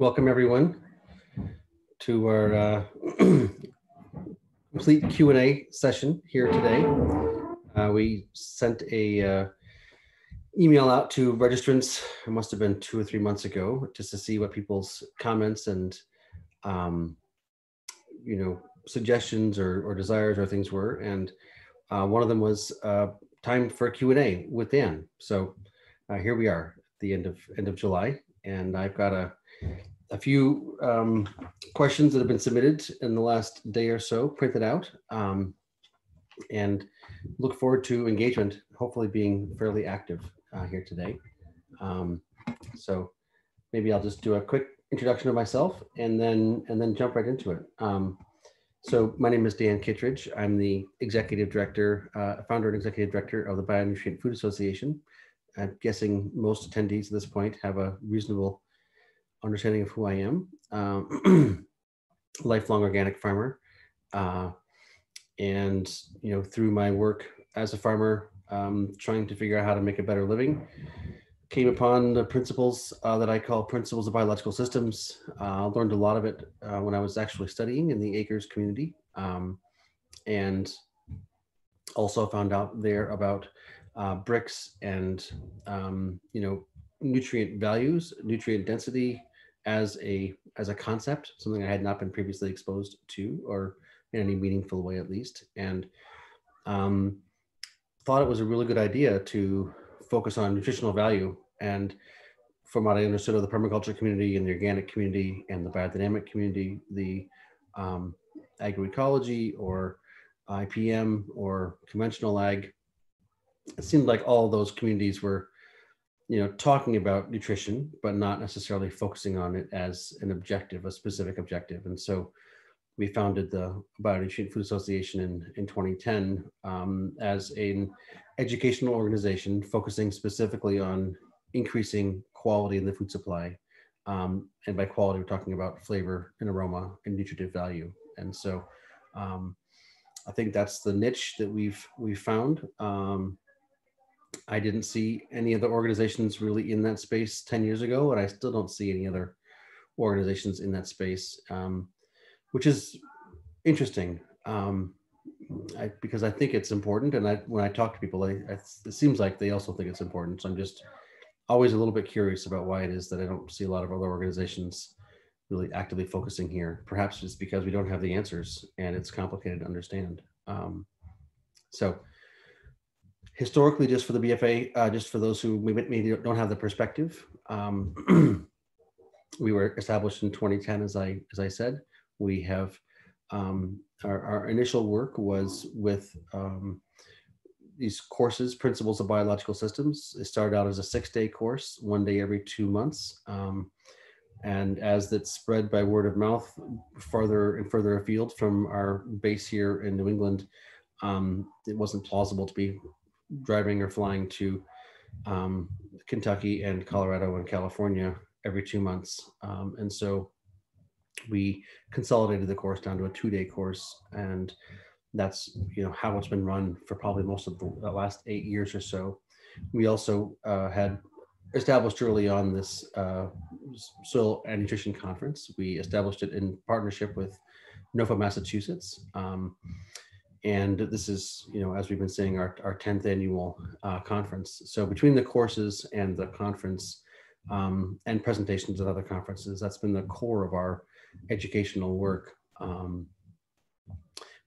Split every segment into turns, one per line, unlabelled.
Welcome everyone to our uh, complete Q&A session here today. Uh, we sent a uh, email out to registrants, it must have been two or three months ago, just to see what people's comments and um, you know suggestions or, or desires or things were. And uh, one of them was uh, time for a Q&A with Dan. So uh, here we are at the end of end of July and I've got a a few um, questions that have been submitted in the last day or so printed out um, and look forward to engagement, hopefully being fairly active uh, here today. Um, so maybe I'll just do a quick introduction of myself and then and then jump right into it. Um, so my name is Dan Kittredge. I'm the executive director, uh, founder and executive director of the Bionutrient Food Association. I'm guessing most attendees at this point have a reasonable understanding of who I am. Um, lifelong organic farmer. Uh, and, you know, through my work as a farmer, um, trying to figure out how to make a better living, came upon the principles uh, that I call principles of biological systems. I uh, learned a lot of it uh, when I was actually studying in the Acres community. Um, and also found out there about uh, Brix and, um, you know, nutrient values, nutrient density, as a as a concept, something I had not been previously exposed to, or in any meaningful way at least, and um, thought it was a really good idea to focus on nutritional value. And from what I understood of the permaculture community and the organic community and the biodynamic community, the um, agroecology or IPM or conventional ag, it seemed like all those communities were you know talking about nutrition but not necessarily focusing on it as an objective a specific objective. And so we founded the bionutrient food association in, in 2010 um, as an educational organization focusing specifically on increasing quality in the food supply. Um, and by quality we're talking about flavor and aroma and nutritive value. And so um, i think that's the niche that we've we've found. Um, I didn't see any other organizations really in that space 10 years ago, and I still don't see any other organizations in that space, um, which is interesting um, I, because I think it's important. And I, when I talk to people, I, it seems like they also think it's important. So I'm just always a little bit curious about why it is that I don't see a lot of other organizations really actively focusing here. Perhaps it's because we don't have the answers and it's complicated to understand. Um, so historically, just for the BFA, uh, just for those who maybe don't have the perspective, um, we were established in 2010, as I as I said. We have um, our, our, initial work was with um, these courses, Principles of Biological Systems. It started out as a six-day course, one day every two months. Um, and as that spread by word of mouth farther and further afield from our base here in New England, um, it wasn't plausible to be driving or flying to um, Kentucky and Colorado and California every two months. Um, and so we consolidated the course down to a two day course. And that's you know how it's been run for probably most of the, last eight years or so. We also uh, had established early on this uh, soil and nutrition conference. We established it in partnership with NOFA Massachusetts. Um, and this is, you know, as we've been saying, our, our 10th annual uh, conference. So between the courses and the conference um, and presentations at other conferences, that's been the core of our educational work. Um,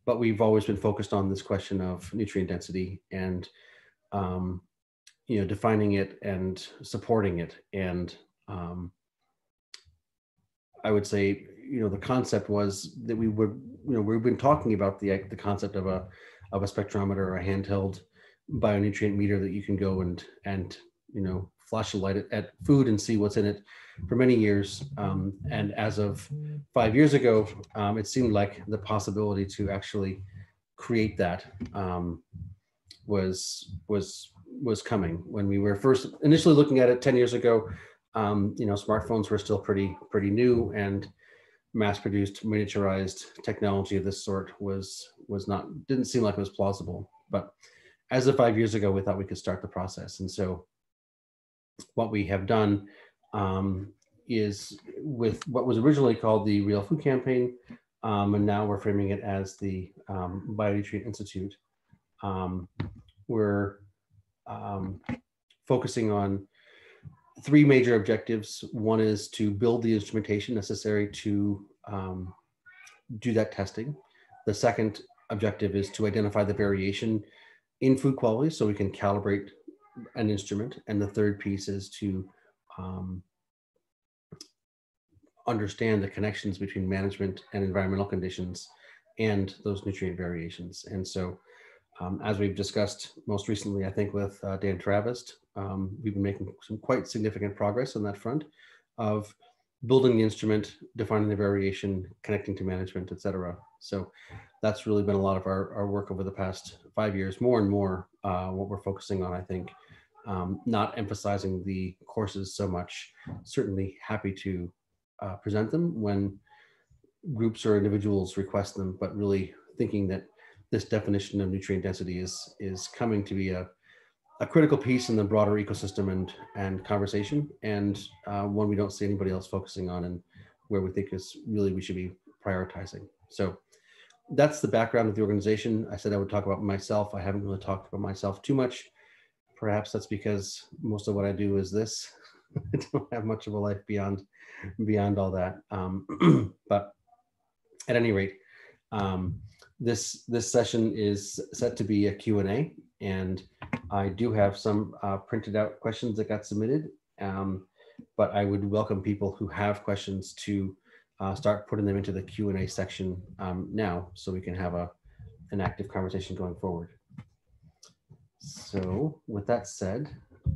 but we've always been focused on this question of nutrient density and, um, you know, defining it and supporting it. And um, I would say, you know, the concept was that we would you know we've been talking about the the concept of a of a spectrometer or a handheld bionutrient meter that you can go and and you know flash a light at, at food and see what's in it for many years. Um, and as of five years ago um, it seemed like the possibility to actually create that um, was was was coming. When we were first initially looking at it 10 years ago um, you know smartphones were still pretty pretty new and mass-produced miniaturized technology of this sort was was not didn't seem like it was plausible but as of five years ago we thought we could start the process and so what we have done um, is with what was originally called the Real Food Campaign, um, and now we're framing it as the um, Bionutrient Institute. Um, we're um, focusing on three major objectives. One is to build the instrumentation necessary to um, do that testing. The second objective is to identify the variation in food quality so we can calibrate an instrument. And the third piece is to um, understand the connections between management and environmental conditions and those nutrient variations. And so, um, as we've discussed most recently, I think with uh, Dan Travis, um, we've been making some quite significant progress on that front of building the instrument, defining the variation, connecting to management, et cetera. So that's really been a lot of our, our work over the past five years, more and more uh, what we're focusing on, I think, um, not emphasizing the courses so much, certainly happy to uh, present them when groups or individuals request them, but really thinking that this definition of nutrient density is, is coming to be a, a critical piece in the broader ecosystem and, and conversation, and uh, one we don't see anybody else focusing on and where we think is really we should be prioritizing. So that's the background of the organization. I said I would talk about myself. I haven't really talked about myself too much. Perhaps that's because most of what I do is this. I don't have much of a life beyond beyond all that. Um, but at any rate, um, this this session is set to be a Q&A and I do have some uh, printed out questions that got submitted, um, but I would welcome people who have questions to uh, start putting them into the Q&A section um, now so we can have a, an active conversation going forward. So with that said,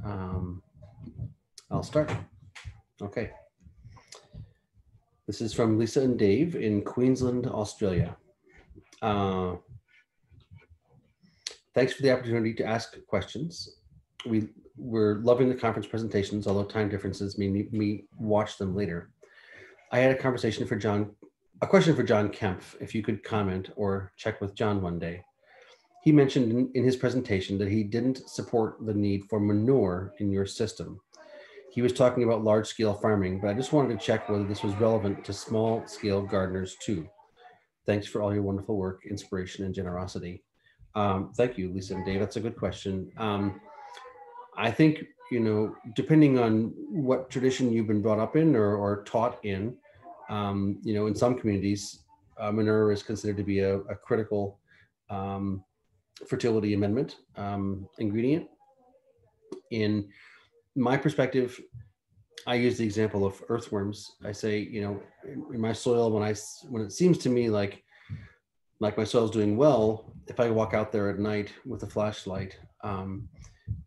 um, I'll start. Okay. This is from Lisa and Dave in Queensland, Australia. Uh, thanks for the opportunity to ask questions. We, we're loving the conference presentations, although time differences mean me watch them later. I had a conversation for John, a question for John Kempf, if you could comment or check with John one day. He mentioned in, in his presentation that he didn't support the need for manure in your system he was talking about large scale farming, but I just wanted to check whether this was relevant to small scale gardeners too. Thanks for all your wonderful work, inspiration, and generosity. Um, thank you, Lisa and Dave. That's a good question. Um, I think, you know, depending on what tradition you've been brought up in or, or taught in, um, you know, in some communities, uh, manure is considered to be a, a critical um, fertility amendment um, ingredient. In my perspective, I use the example of earthworms. I say, you know, in, my soil, when I when it seems to me like like my soil's doing well, if I walk out there at night with a flashlight um,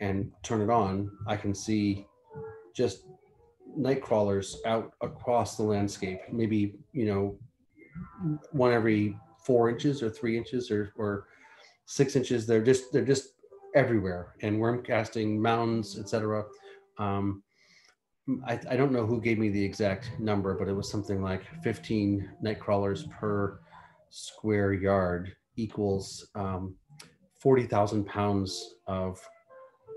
and turn it on, I can see just night crawlers out across the landscape. Maybe you know, one every four inches or three inches or or six inches. They're just they're just everywhere, and worm casting mounds, etc. Um, I, I, don't know who gave me the exact number, but it was something like 15 night crawlers per square yard equals um, 40,000 pounds of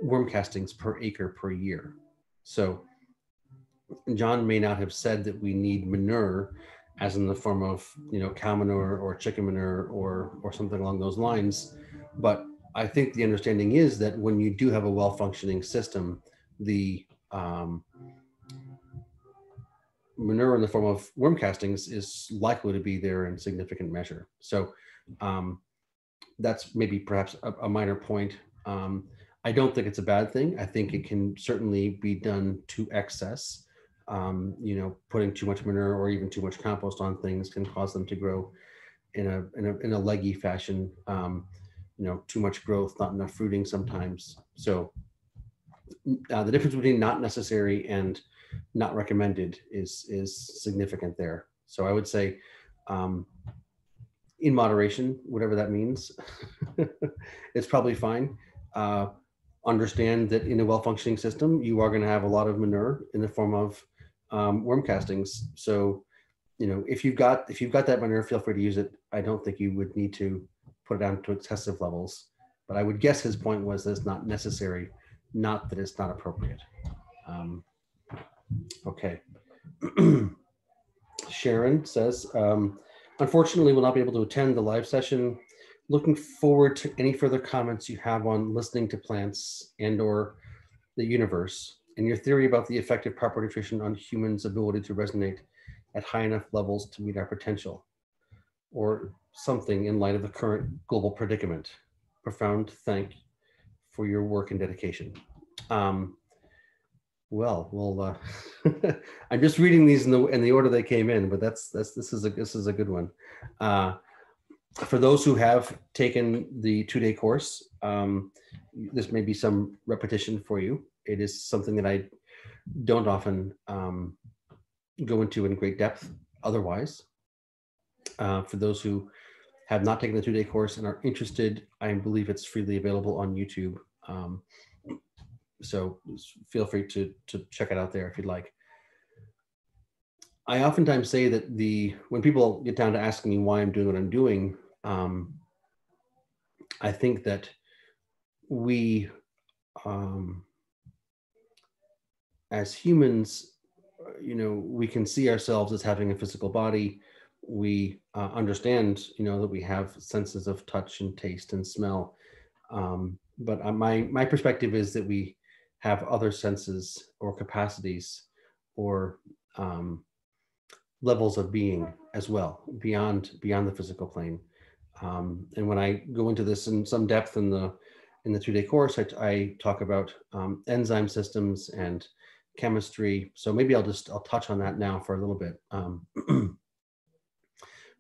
worm castings per acre per year. So John may not have said that we need manure as in the form of, you know, cow manure or chicken manure or, or something along those lines. But I think the understanding is that when you do have a well functioning system, the um, manure in the form of worm castings is likely to be there in significant measure. So um, that's maybe perhaps a, a minor point. Um, I don't think it's a bad thing. I think it can certainly be done to excess. Um, you know, putting too much manure or even too much compost on things can cause them to grow in a in a, in a leggy fashion. Um, you know, too much growth, not enough fruiting sometimes. So uh, the difference between not necessary and not recommended is is significant there. So I would say um, in moderation, whatever that means, it's probably fine. Uh, understand that in a well-functioning system, you are going to have a lot of manure in the form of um, worm castings. So, you know, if you've got if you've got that manure, feel free to use it. I don't think you would need to put it down to excessive levels. But I would guess his point was that it's not necessary not that it's not appropriate. Um, okay. Sharon says, um, unfortunately, will not be able to attend the live session. Looking forward to any further comments you have on listening to plants and or the universe and your theory about the effect of proper nutrition on humans' ability to resonate at high enough levels to meet our potential or something in light of the current global predicament. Profound thank for your work and dedication. Um, well, well, uh, I'm just reading these in the in the order they came in, but that's that's this is a this is a good one. Uh, for those who have taken the two day course, um, this may be some repetition for you. It is something that I don't often um, go into in great depth otherwise. Uh, for those who have not taken the two day course and are interested, I believe it's freely available on YouTube. Um, so feel free to, to check it out there if you'd like. I oftentimes say that the when people get down to asking me why I'm doing what I'm doing, um, I think that we, um, as humans, you know, we can see ourselves as having a physical body. We uh, understand, you know, that we have senses of touch and taste and smell. Um, but uh, my my perspective is that we have other senses or capacities or um, levels of being as well beyond beyond the physical plane. Um, and when I go into this in some depth in the in the two day course, I, I talk about um, enzyme systems and chemistry. So maybe I'll just I'll touch on that now for a little bit. Um,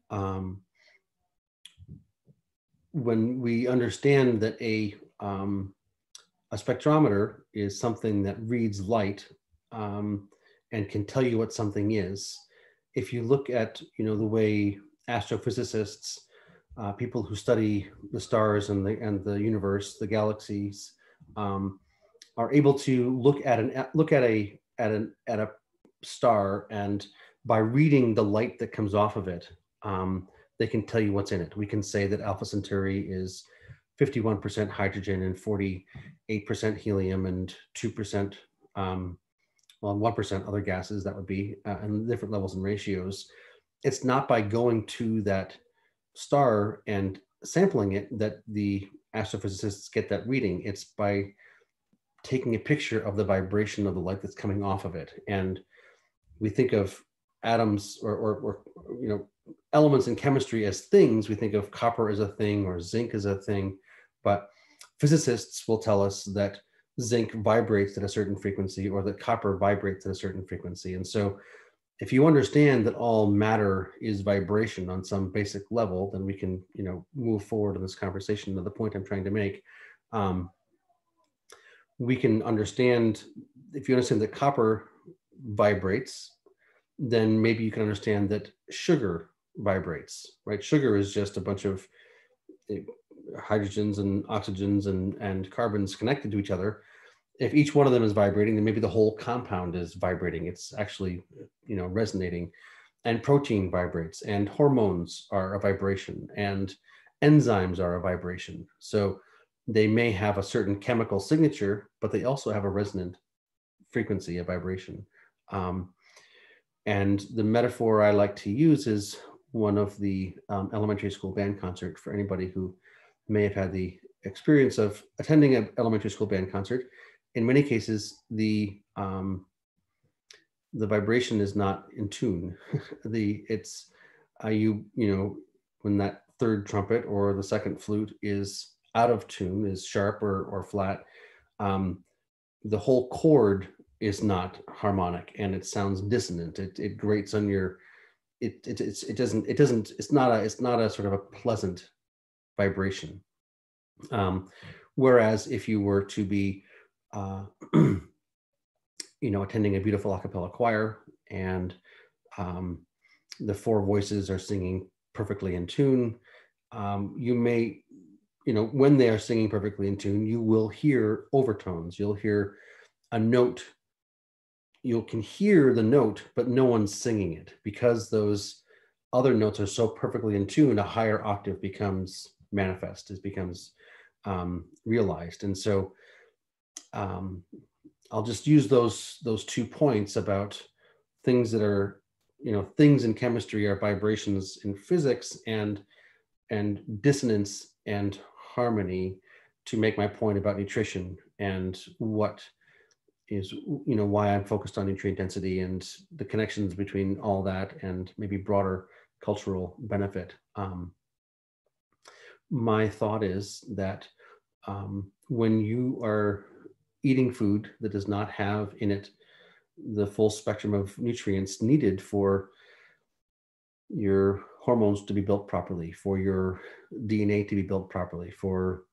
um, when we understand that a um, a spectrometer is something that reads light um, and can tell you what something is. If you look at you know the way astrophysicists uh, people who study the stars and the and the universe, the galaxies, um, are able to look at an look at a at an at a star and by reading the light that comes off of it, um, they can tell you what's in it. We can say that Alpha Centauri is 51% hydrogen and 48% helium and 2%, um, well, 1% other gases that would be, uh, and different levels and ratios. It's not by going to that star and sampling it that the astrophysicists get that reading. It's by taking a picture of the vibration of the light that's coming off of it. And we think of atoms or, or, or you know elements in chemistry as things. We think of copper as a thing or zinc as a thing, but physicists will tell us that zinc vibrates at a certain frequency or that copper vibrates at a certain frequency. And so if you understand that all matter is vibration on some basic level, then we can, you know, move forward in this conversation to the point I'm trying to make. Um, we can understand, if you understand that copper vibrates, then maybe you can understand that sugar vibrates, right? Sugar is just a bunch of hydrogens and oxygens and, and carbons connected to each other if each one of them is vibrating, then maybe the whole compound is vibrating. It's actually, you know, resonating. And protein vibrates, and hormones are a vibration, and enzymes are a vibration. So they may have a certain chemical signature, but they also have a resonant frequency, a vibration. Um, and the metaphor I like to use is one of the um, elementary school band concert for anybody who may have had the experience of attending an elementary school band concert in many cases, the um, the vibration is not in tune. the it's uh, you you know when that third trumpet or the second flute is out of tune, is sharp or or flat, um, the whole chord is not harmonic and it sounds dissonant. It it grates on your it it it's, it doesn't it doesn't it's not a it's not a sort of a pleasant vibration. Um, whereas if you were to be uh, you know, attending a beautiful a cappella choir and um, the four voices are singing perfectly in tune. Um, you may, you know, when they are singing perfectly in tune, you will hear overtones. You'll hear a note. You can hear the note, but no one's singing it because those other notes are so perfectly in tune. A higher octave becomes manifest. It becomes um, realized, and so um, I'll just use those those two points about things that are you know things in chemistry are vibrations in physics and and dissonance and harmony to make my point about nutrition and what is you know why i'm focused on nutrient density and the connections between all that and maybe broader cultural benefit um, my thought is that um, when you are eating food that does not have in it the full spectrum of nutrients needed for your hormones to be built properly, for your DNA to be built properly, for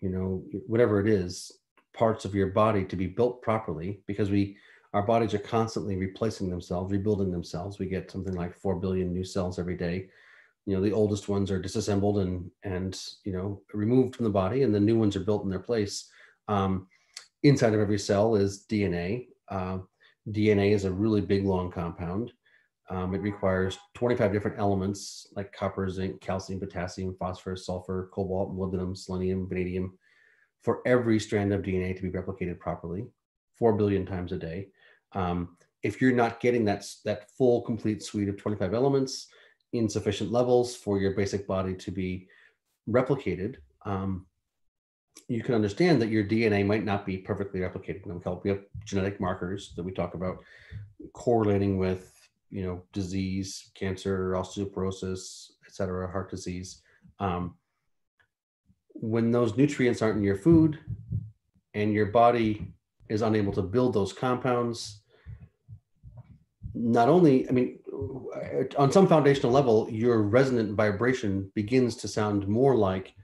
you know whatever it is, parts of your body to be built properly, because we our bodies are constantly replacing themselves, rebuilding themselves. We get something like four billion new cells every day. You know, the oldest ones are disassembled and and you know removed from the body, and the new ones are built in their place. Um, inside of every cell is DNA. Uh, DNA is a really big, long compound. Um, it requires 25 different elements like copper, zinc, calcium, potassium, phosphorus, sulfur, cobalt, molybdenum, selenium, vanadium for every strand of DNA to be replicated properly, 4 billion times a day. Um, if you're not getting that, that full, complete suite of 25 elements in sufficient levels for your basic body to be replicated, um, you can understand that your DNA might not be perfectly replicated. We have genetic markers that we talk about correlating with, you know, disease, cancer, osteoporosis, et cetera, heart disease. Um, when those nutrients aren't in your food and your body is unable to build those compounds, not only, I mean, on some foundational level, your resonant vibration begins to sound more like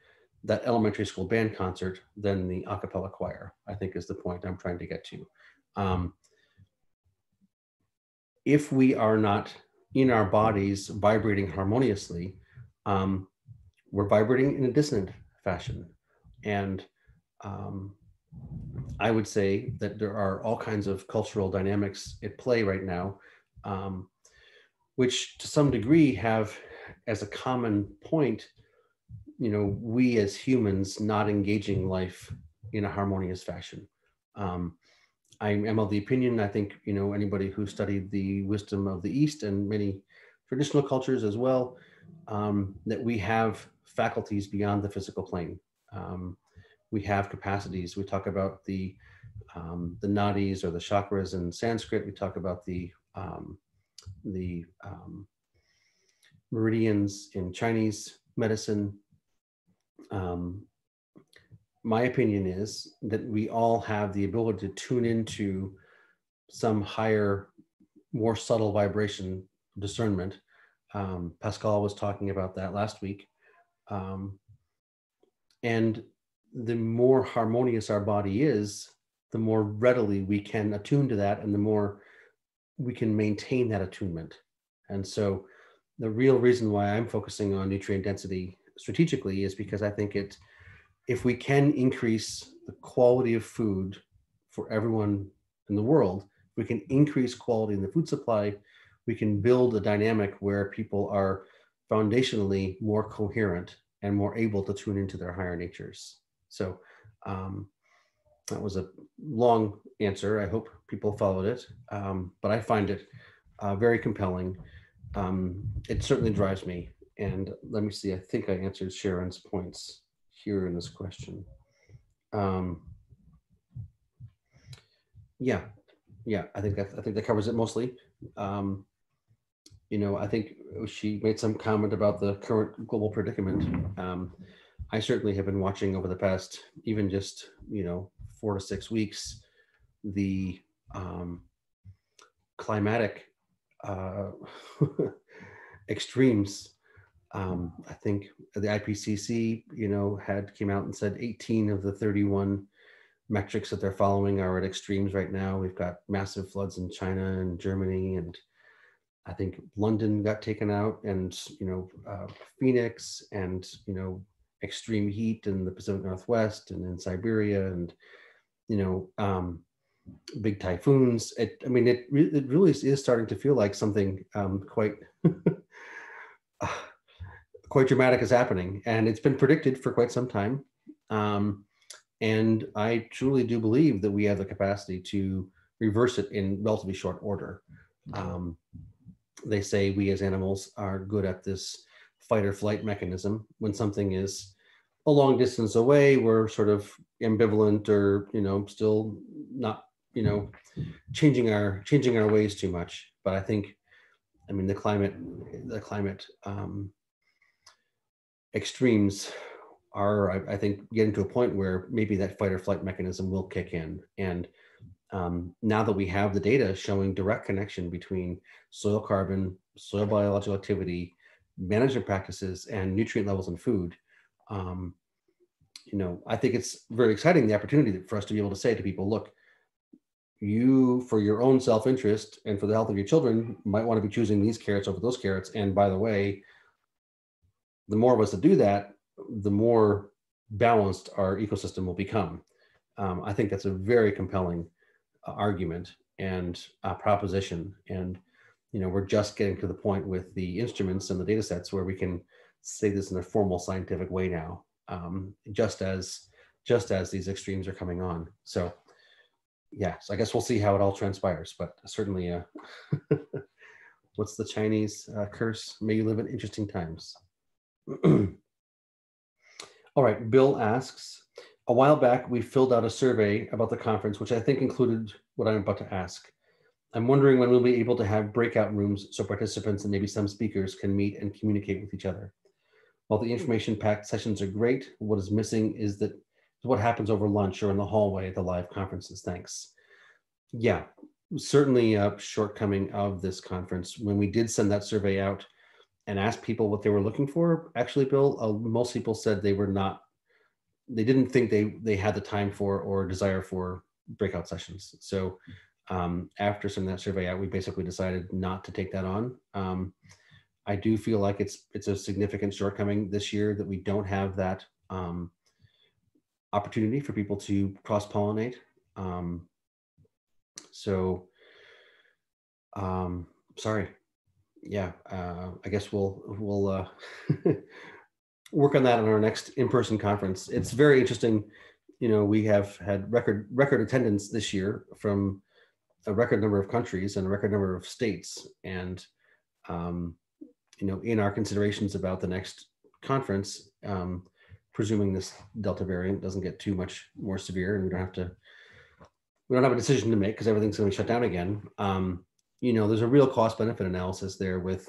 that elementary school band concert than the a cappella choir, I think is the point I'm trying to get to. Um, if we are not in our bodies vibrating harmoniously, um, we're vibrating in a dissonant fashion. And um, I would say that there are all kinds of cultural dynamics at play right now, um, which to some degree have as a common point you know we as humans not engaging life in a harmonious fashion. Um, i am of the opinion i think you know anybody who studied the wisdom of the east and many traditional cultures as well um, that we have faculties beyond the physical plane. Um, we have capacities. We talk about the um, the nadis or the chakras in sanskrit. We talk about the um, the um, meridians in chinese medicine um, my opinion is that we all have the ability to tune into some higher, more subtle vibration discernment. Um, Pascal was talking about that last week. Um, and the more harmonious our body is, the more readily we can attune to that and the more we can maintain that attunement. And so the real reason why I'm focusing on nutrient density strategically is because I think it, if we can increase the quality of food for everyone in the world, we can increase quality in the food supply, we can build a dynamic where people are foundationally more coherent and more able to tune into their higher natures. So um, that was a long answer. I hope people followed it, um, but I find it uh, very compelling. Um, it certainly drives me and let me see, I think I answered Sharon's points here in this question. Um, yeah, yeah, I think that I think that covers it mostly. Um, you know, I think she made some comment about the current global predicament. Um, I certainly have been watching over the past, even just you know, four to six weeks, the um, climatic uh, extremes um, I think the IPCC, you know, had came out and said 18 of the 31 metrics that they're following are at extremes right now. We've got massive floods in China and Germany, and I think London got taken out, and you know, uh, Phoenix, and you know, extreme heat in the Pacific Northwest and in Siberia, and you know, um, big typhoons. It, I mean, it, re- it really is starting to feel like something um, quite. quite dramatic is happening, and it's been predicted for quite some time. Um, and I truly do believe that we have the capacity to reverse it in relatively short order. Um, they say we as animals are good at this fight or flight mechanism. When something is a long distance away, we're sort of ambivalent or you know still not you know changing our changing our ways too much. But I think, I mean, the climate the climate um, extremes are, I, I, think, getting to a point where maybe that fight or flight mechanism will kick in. And um, now that we have the data showing direct connection between soil carbon, soil biological activity, management practices, and nutrient levels in food, um, you know, I think it's very exciting the opportunity for us to be able to say to people, look, you, for your own self-interest and for the health of your children, might want to be choosing these carrots over those carrots. And by the way, the more of us that do that, the more balanced our ecosystem will become. Um, I think that's a very compelling uh, argument and uh, proposition. And you know, we're just getting to the point with the instruments and the data sets where we can say this in a formal scientific way now, um, just as just as these extremes are coming on. So yeah, so I guess we'll see how it all transpires, but certainly, uh, what's the Chinese uh, curse? May you live in interesting times. All right, Bill asks, a while back we filled out a survey about the conference, which I think included what I'm about to ask. I'm wondering when we'll be able to have breakout rooms so participants and maybe some speakers can meet and communicate with each other. While the information packed sessions are great, what is missing is that what happens over lunch or in the hallway at the live conferences. Thanks. Yeah, certainly a shortcoming of this conference. When we did send that survey out, and asked people what they were looking for, actually, Bill, uh, most people said they were not, they didn't think they they had the time for or desire for breakout sessions. So um, after sending that survey out, we basically decided not to take that on. Um, I do feel like it's it's a significant shortcoming this year that we don't have that um, opportunity for people to cross pollinate. Um, so, um, sorry, yeah, uh, I guess we'll we'll uh, work on that on our next in-person conference. It's very interesting. You know, we have had record record attendance this year from a record number of countries and a record number of states, and um, you know, in our considerations about the next conference, um, presuming this Delta variant doesn't get too much more severe, and we don't have to we don't have a decision to make because everything's going to shut down again. Um, you know, there's a real cost benefit analysis there with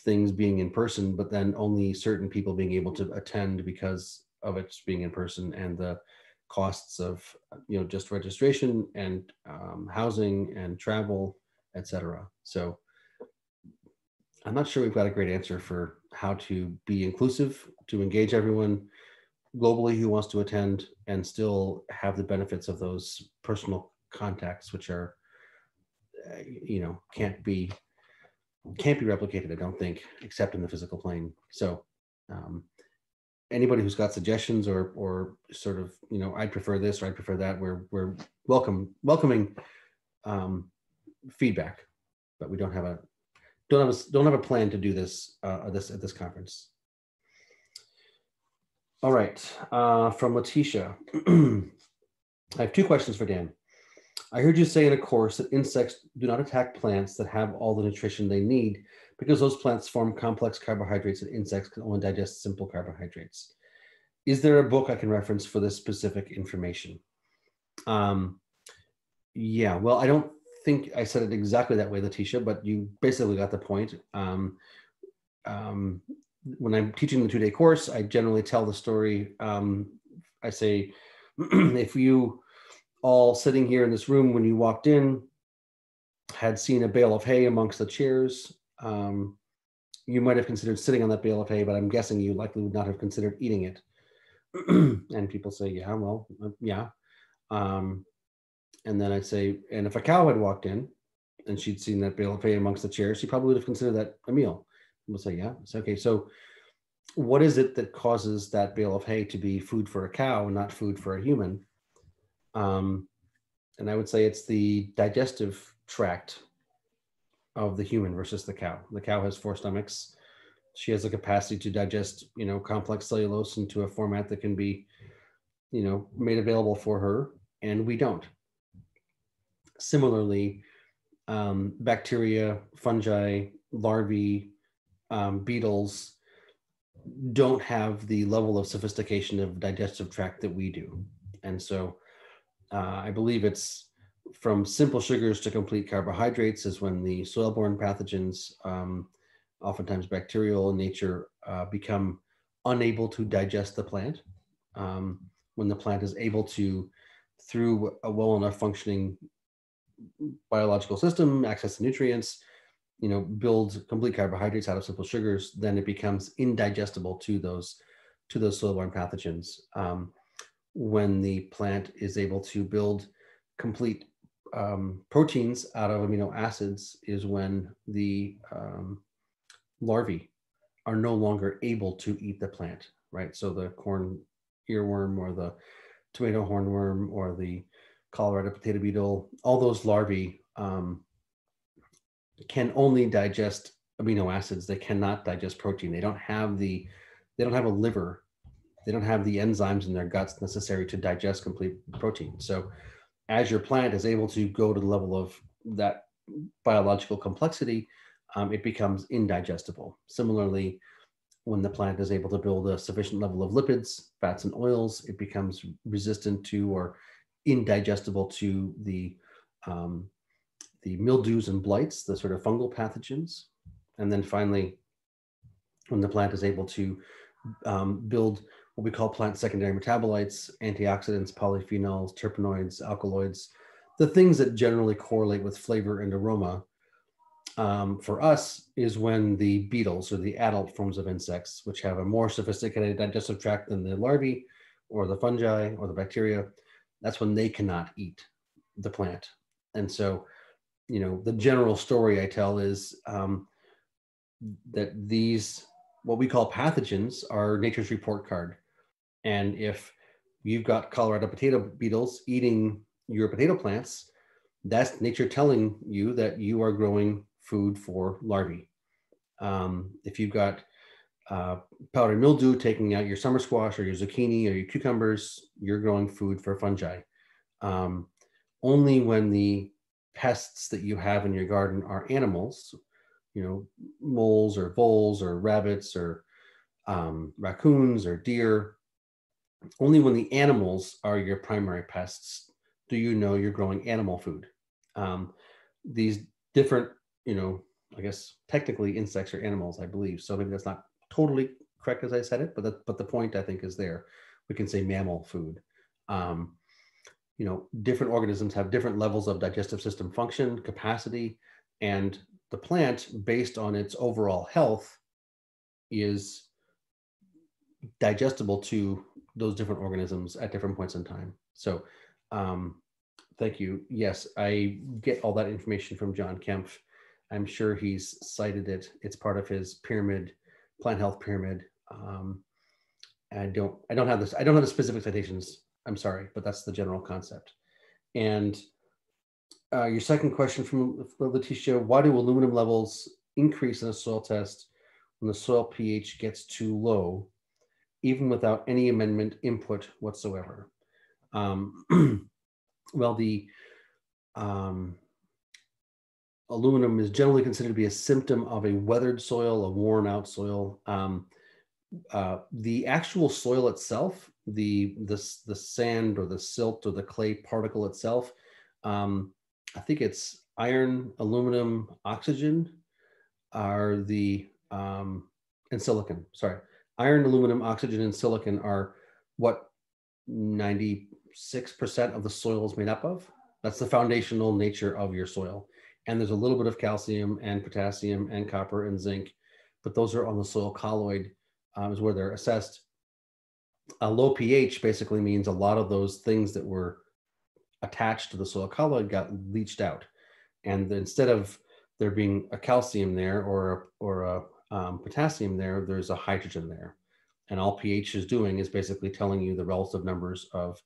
things being in person, but then only certain people being able to attend because of it being in person and the costs of, you know, just registration and um, housing and travel, etc. So I'm not sure we've got a great answer for how to be inclusive, to engage everyone globally who wants to attend and still have the benefits of those personal contacts, which are uh, you know can't be can't be replicated i don't think except in the physical plane. So um, anybody who's got suggestions or or sort of you know i'd prefer this or i'd prefer that we're we're welcome welcoming um, feedback but we don't have a don't have a don't have a plan to do this uh, this at this conference all right uh, from letitia i have two questions for dan I heard you say in a course that insects do not attack plants that have all the nutrition they need because those plants form complex carbohydrates and insects can only digest simple carbohydrates. Is there a book I can reference for this specific information? Um, yeah, well, I don't think I said it exactly that way, Letitia, but you basically got the point. Um, um, when I'm teaching the two day course, I generally tell the story. Um, I say, if you all sitting here in this room when you walked in had seen a bale of hay amongst the chairs. Um, you might have considered sitting on that bale of hay, but I'm guessing you likely would not have considered eating it. and people say, yeah, well, uh, yeah. Um, and then I'd say, and if a cow had walked in and she'd seen that bale of hay amongst the chairs, she probably would have considered that a meal. We'll say, yeah, it's okay. So what is it that causes that bale of hay to be food for a cow and not food for a human? Um, and I would say it's the digestive tract of the human versus the cow. The cow has four stomachs. She has the capacity to digest, you know, complex cellulose into a format that can be, you know, made available for her, and we don't. Similarly, um, bacteria, fungi, larvae, um, beetles don't have the level of sophistication of digestive tract that we do. And so uh, I believe it's from simple sugars to complete carbohydrates is when the soil-borne pathogens, um, oftentimes bacterial in nature, uh, become unable to digest the plant. Um, when the plant is able to, through a well enough functioning biological system, access to nutrients, you know, build complete carbohydrates out of simple sugars, then it becomes indigestible to those to those soil-borne pathogens. Um, when the plant is able to build complete um, proteins out of amino acids, is when the um, larvae are no longer able to eat the plant, right? So the corn earworm or the tomato hornworm or the Colorado potato beetle, all those larvae um, can only digest amino acids. They cannot digest protein. They don't have the, they don't have a liver. They don't have the enzymes in their guts necessary to digest complete protein. So as your plant is able to go to the level of that biological complexity, um, it becomes indigestible. Similarly, when the plant is able to build a sufficient level of lipids, fats, and oils, it becomes resistant to or indigestible to the um, the mildews and blights, the sort of fungal pathogens. And then finally, when the plant is able to um, build what we call plant secondary metabolites, antioxidants, polyphenols, terpenoids, alkaloids, the things that generally correlate with flavor and aroma um, for us is when the beetles or the adult forms of insects, which have a more sophisticated digestive tract than the larvae or the fungi or the bacteria, that's when they cannot eat the plant. And so you know the general story i tell is um, that these what we call pathogens are nature's report card and if you've got colorado potato beetles eating your potato plants that's nature telling you that you are growing food for larvae um, if you've got uh, powdery mildew taking out your summer squash or your zucchini or your cucumbers you're growing food for fungi um, only when the pests that you have in your garden are animals, you know, moles or voles or rabbits or um, raccoons or deer, only when the animals are your primary pests do you know you're growing animal food. Um, these different, you know, I guess technically insects are animals, I believe. So maybe that's not totally correct as I said it, but the, but the point I think is there. We can say mammal food. Um, you know, different organisms have different levels of digestive system function, capacity, and the plant, based on its overall health, is digestible to those different organisms at different points in time. So, um, thank you. Yes, I get all that information from John Kempf. I'm sure he's cited it. It's part of his pyramid, plant health pyramid. Um, I don't, I don't have this. I don't have the specific citations I'm sorry, but that's the general concept. And uh, your second question from Letitia, why do aluminum levels increase in a soil test when the soil pH gets too low, even without any amendment input whatsoever? Um, well, the um, aluminum is generally considered to be a symptom of a weathered soil, a worn out soil. Um, uh, the actual soil itself the the the sand or the silt or the clay particle itself. Um, I think it's iron, aluminum, oxygen are the um, and silicon. Sorry, iron, aluminum, oxygen, and silicon are what 96% of the soil is made up of. That's the foundational nature of your soil. And there's a little bit of calcium and potassium and copper and zinc, but those are on the soil colloid, um, is where they're assessed a low pH basically means a lot of those things that were attached to the soil colloid got leached out. And instead of there being a calcium there or, or a um, potassium there, there's a hydrogen there. And all pH is doing is basically telling you the relative numbers of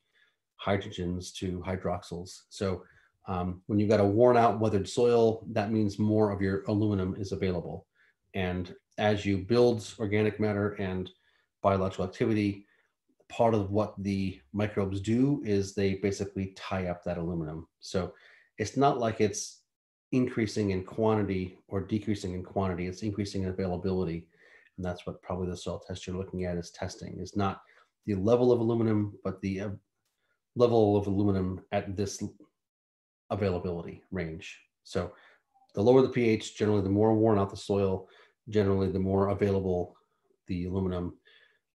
hydrogens to hydroxyls. So um, when you've got a worn out weathered soil, that means more of your aluminum is available. And as you build organic matter and biological activity, part of what the microbes do is they basically tie up that aluminum. So it's not like it's increasing in quantity or decreasing in quantity. It's increasing in availability. And that's what probably the soil test you're looking at is testing. Is not the level of aluminum, but the uh, level of aluminum at this availability range. So the lower the pH, generally the more worn out the soil, generally the more available the aluminum.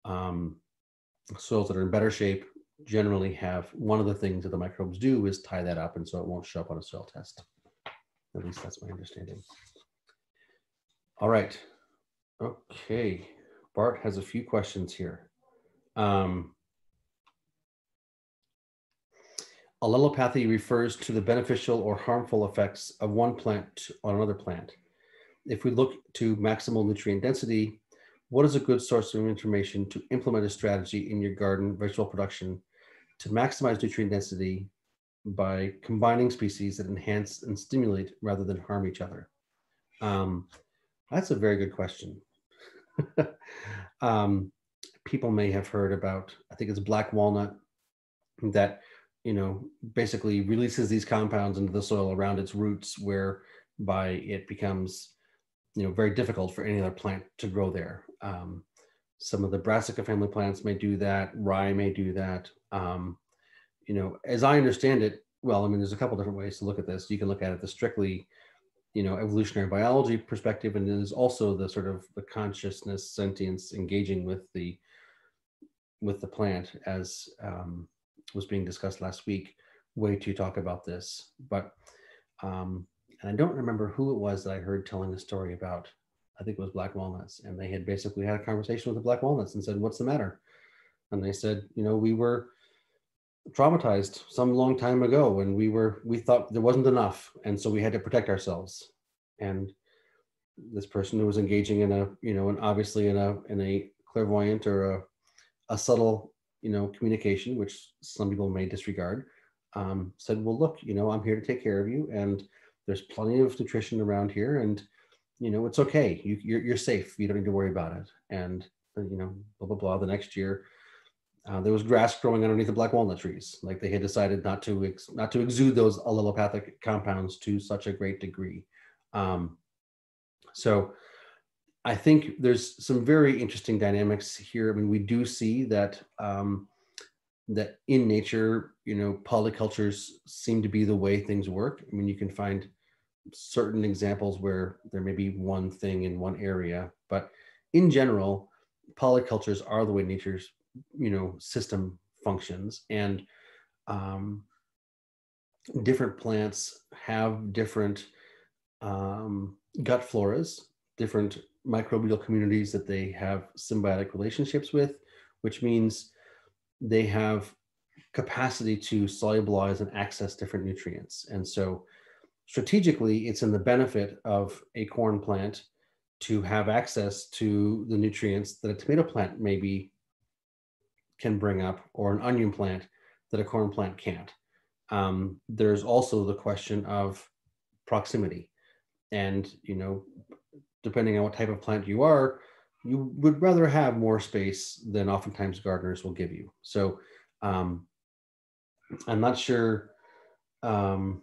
Um, soils that are in better shape generally have one of the things that the microbes do is tie that up and so it won't show up on a soil test. At least that's my understanding. All right. Okay. Bart has a few questions here. Um, allelopathy refers to the beneficial or harmful effects of one plant on another plant. If we look to maximal nutrient density, what is a good source of information to implement a strategy in your garden vegetable production to maximize nutrient density by combining species that enhance and stimulate rather than harm each other? Um, that's a very good question. um, people may have heard about, I think it's black walnut that, you know, basically releases these compounds into the soil around its roots, whereby it becomes, you know, very difficult for any other plant to grow there. Um, some of the brassica family plants may do that. Rye may do that. Um, you know, as I understand it, well, I mean, there's a couple different ways to look at this. You can look at it the strictly, you know, evolutionary biology perspective, and there's also the sort of the consciousness, sentience, engaging with the with the plant, as um, was being discussed last week. Way to talk about this, but um, and I don't remember who it was that I heard telling a story about. I think it was black walnuts, and they had basically had a conversation with the black walnuts and said, "What's the matter?" And they said, "You know, we were." traumatized some long time ago and we were we thought there wasn't enough and so we had to protect ourselves and this person who was engaging in a you know and obviously in a in a clairvoyant or a, a subtle you know communication which some people may disregard um, said well look you know i'm here to take care of you and there's plenty of nutrition around here and you know it's okay you, you're, you're safe you don't need to worry about it and you know blah blah blah the next year uh, there was grass growing underneath the black walnut trees. Like they had decided not to ex- not to exude those allelopathic compounds to such a great degree. Um, so I think there's some very interesting dynamics here. I mean, we do see that um, that in nature, you know, polycultures seem to be the way things work. I mean, you can find certain examples where there may be one thing in one area, but in general, polycultures are the way nature's you know system functions and um, different plants have different um, gut floras different microbial communities that they have symbiotic relationships with which means they have capacity to solubilize and access different nutrients and so strategically it's in the benefit of a corn plant to have access to the nutrients that a tomato plant maybe can bring up or an onion plant that a corn plant can't. Um, there's also the question of proximity. And, you know, depending on what type of plant you are, you would rather have more space than oftentimes gardeners will give you. So um, I'm not sure um,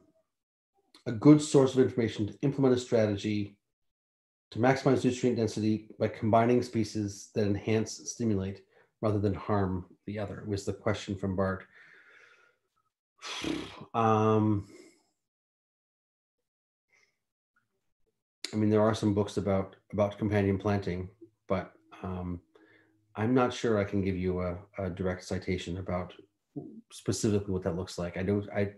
a good source of information to implement a strategy to maximize nutrient density by combining species that enhance, stimulate, rather than harm the other was the question from Bart. Um, I mean, there are some books about about companion planting, but um, I'm not sure I can give you a, a, direct citation about specifically what that looks like. I don't. I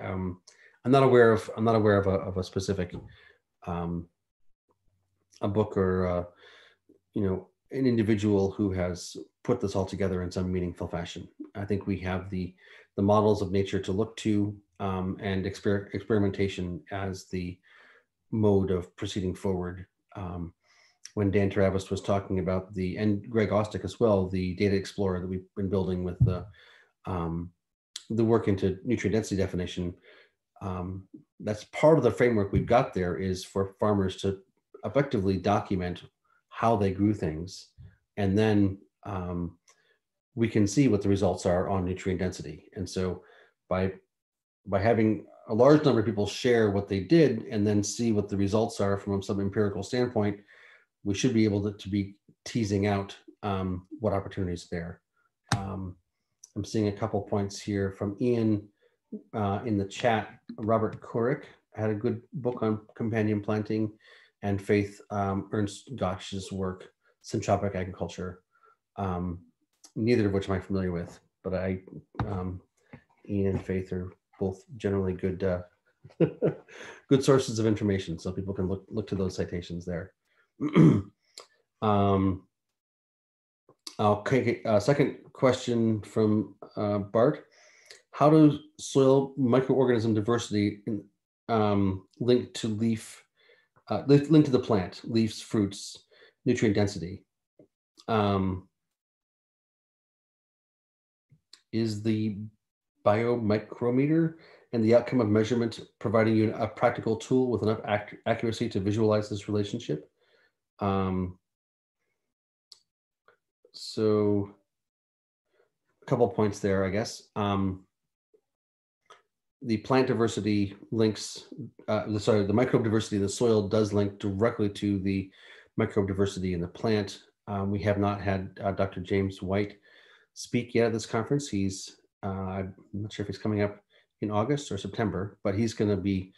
um, I'm not aware of. I'm not aware of a of a specific um, a book or uh, you know an individual who has put this all together in some meaningful fashion. I think we have the the models of nature to look to um, and exper- experimentation as the mode of proceeding forward. Um, when Dan Travis was talking about the and Greg Austic as well, the data explorer that we've been building with the um, the work into nutrient density definition, um, that's part of the framework we've got there is for farmers to effectively document how they grew things, and then um, we can see what the results are on nutrient density. And so by by having a large number of people share what they did and then see what the results are from some empirical standpoint, we should be able to, to be teasing out um, what opportunities there. Um, I'm seeing a couple points here from Ian uh, in the chat. Robert Kourik had a good book on companion planting and Faith um, Ernst Götsch's work, Syntropic Agriculture, um, neither of which am I familiar with, but I, um, Ian and Faith are both generally good uh, good sources of information, so people can look look to those citations there. um, okay, uh, second question from uh, Bart: How does soil microorganism diversity in, um, link to leaf uh, link to the plant, leaves, fruits, nutrient density? Um, is the biomicrometer and the outcome of measurement providing you a practical tool with enough ac accuracy to visualize this relationship. Um, so a couple points there, I guess. Um, the plant diversity links, uh, sorry, the microbe diversity in the soil does link directly to the microbe diversity in the plant. Um, we have not had uh, Dr. James White speak yet at this conference. He's, uh, I'm not sure if he's coming up in August or September, but he's going to be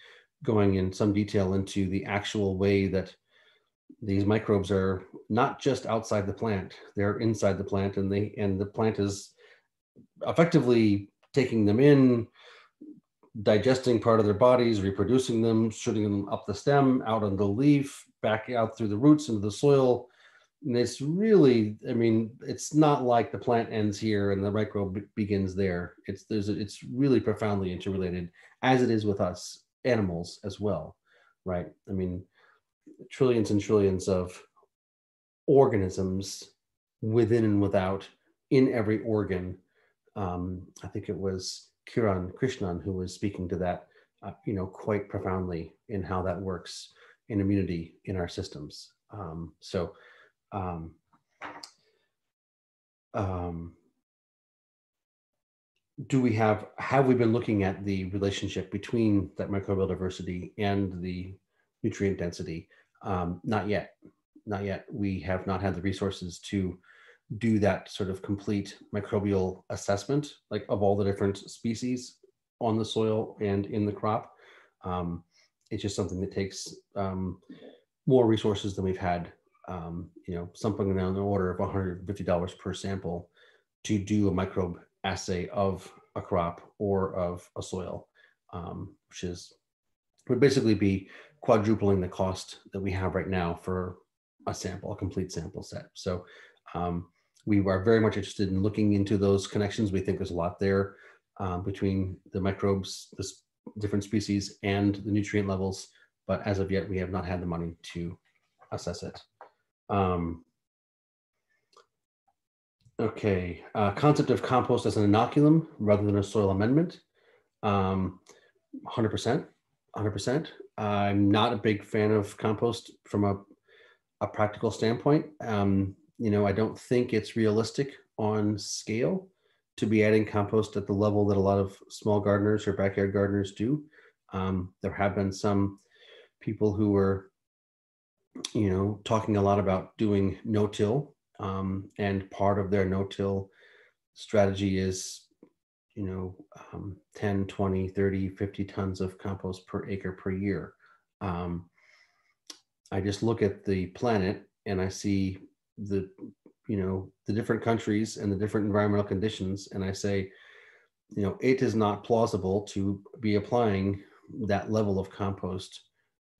going in some detail into the actual way that these microbes are not just outside the plant; they're inside the plant, and they and the plant is effectively taking them in, digesting part of their bodies, reproducing them, shooting them up the stem, out on the leaf, back out through the roots into the soil, and it's really i mean it's not like the plant ends here and the microbe begins there. It's there's a, it's really profoundly interrelated as it is with us animals as well right? I mean trillions and trillions of organisms within and without in every organ. Um, i think it was kiran krishnan who was speaking to that uh, you know quite profoundly in how that works in immunity in our systems. Um, so um, um, do we have have we been looking at the relationship between that microbial diversity and the nutrient density? Um, not yet. Not yet. We have not had the resources to do that sort of complete microbial assessment like of all the different species on the soil and in the crop. Um, it's just something that takes um, more resources than we've had um, you know, something around the order of $150 per sample to do a microbe assay of a crop or of a soil, um, which is would basically be quadrupling the cost that we have right now for a sample, a complete sample set. So um, we are very much interested in looking into those connections. We think there's a lot there um, between the microbes, the different species, and the nutrient levels. But as of yet, we have not had the money to assess it. Um, okay, uh, concept of compost as an inoculum rather than a soil amendment. Um, 100%, 100%. I'm not a big fan of compost from a, a practical standpoint. Um, you know, I don't think it's realistic on scale to be adding compost at the level that a lot of small gardeners or backyard gardeners do. Um, there have been some people who were you know, talking a lot about doing no-till, um, and part of their no-till strategy is, you know, um, 10, 20, 30, 50 tons of compost per acre per year. Um, I just look at the planet and I see the, you know, the different countries and the different environmental conditions, and I say, you know, it is not plausible to be applying that level of compost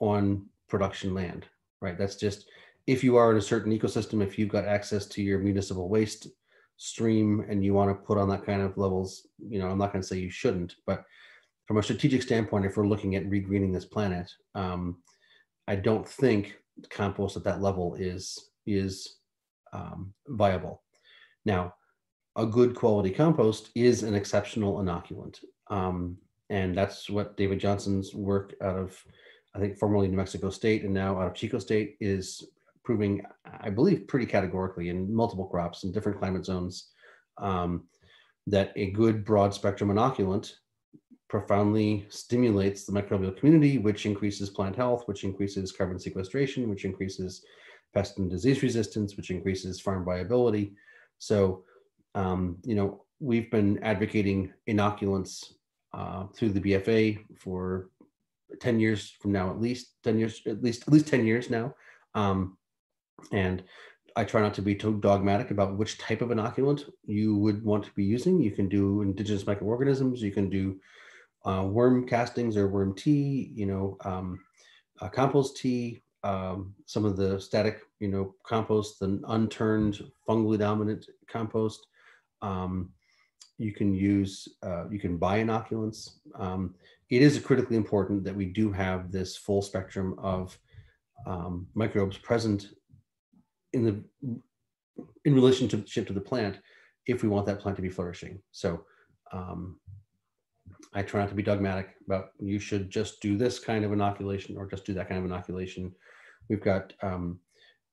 on production land right? That's just if you are in a certain ecosystem, if you've got access to your municipal waste stream and you want to put on that kind of levels, you know, I'm not going to say you shouldn't, but from a strategic standpoint, if we're looking at regreening this planet, um, I don't think compost at that level is is um, viable. Now, a good quality compost is an exceptional inoculant, um, and that's what David Johnson's work out of I think formerly New Mexico State and now out of Chico State is proving, I believe, pretty categorically in multiple crops in different climate zones um, that a good broad spectrum inoculant profoundly stimulates the microbial community, which increases plant health, which increases carbon sequestration, which increases pest and disease resistance, which increases farm viability. So, um, you know, we've been advocating inoculants uh, through the BFA for 10 years from now, at least 10 years, at least, at least 10 years now. Um, and I try not to be too dogmatic about which type of inoculant you would want to be using. You can do indigenous microorganisms, you can do uh, worm castings or worm tea, you know, um, uh, compost tea, um, some of the static, you know, compost, the unturned fungally dominant compost. Um, you can use, uh, you can buy inoculants. It is critically important that we do have this full spectrum of um, microbes present in the in relationship to the plant if we want that plant to be flourishing. So um, I try not to be dogmatic about you should just do this kind of inoculation or just do that kind of inoculation. We've got um,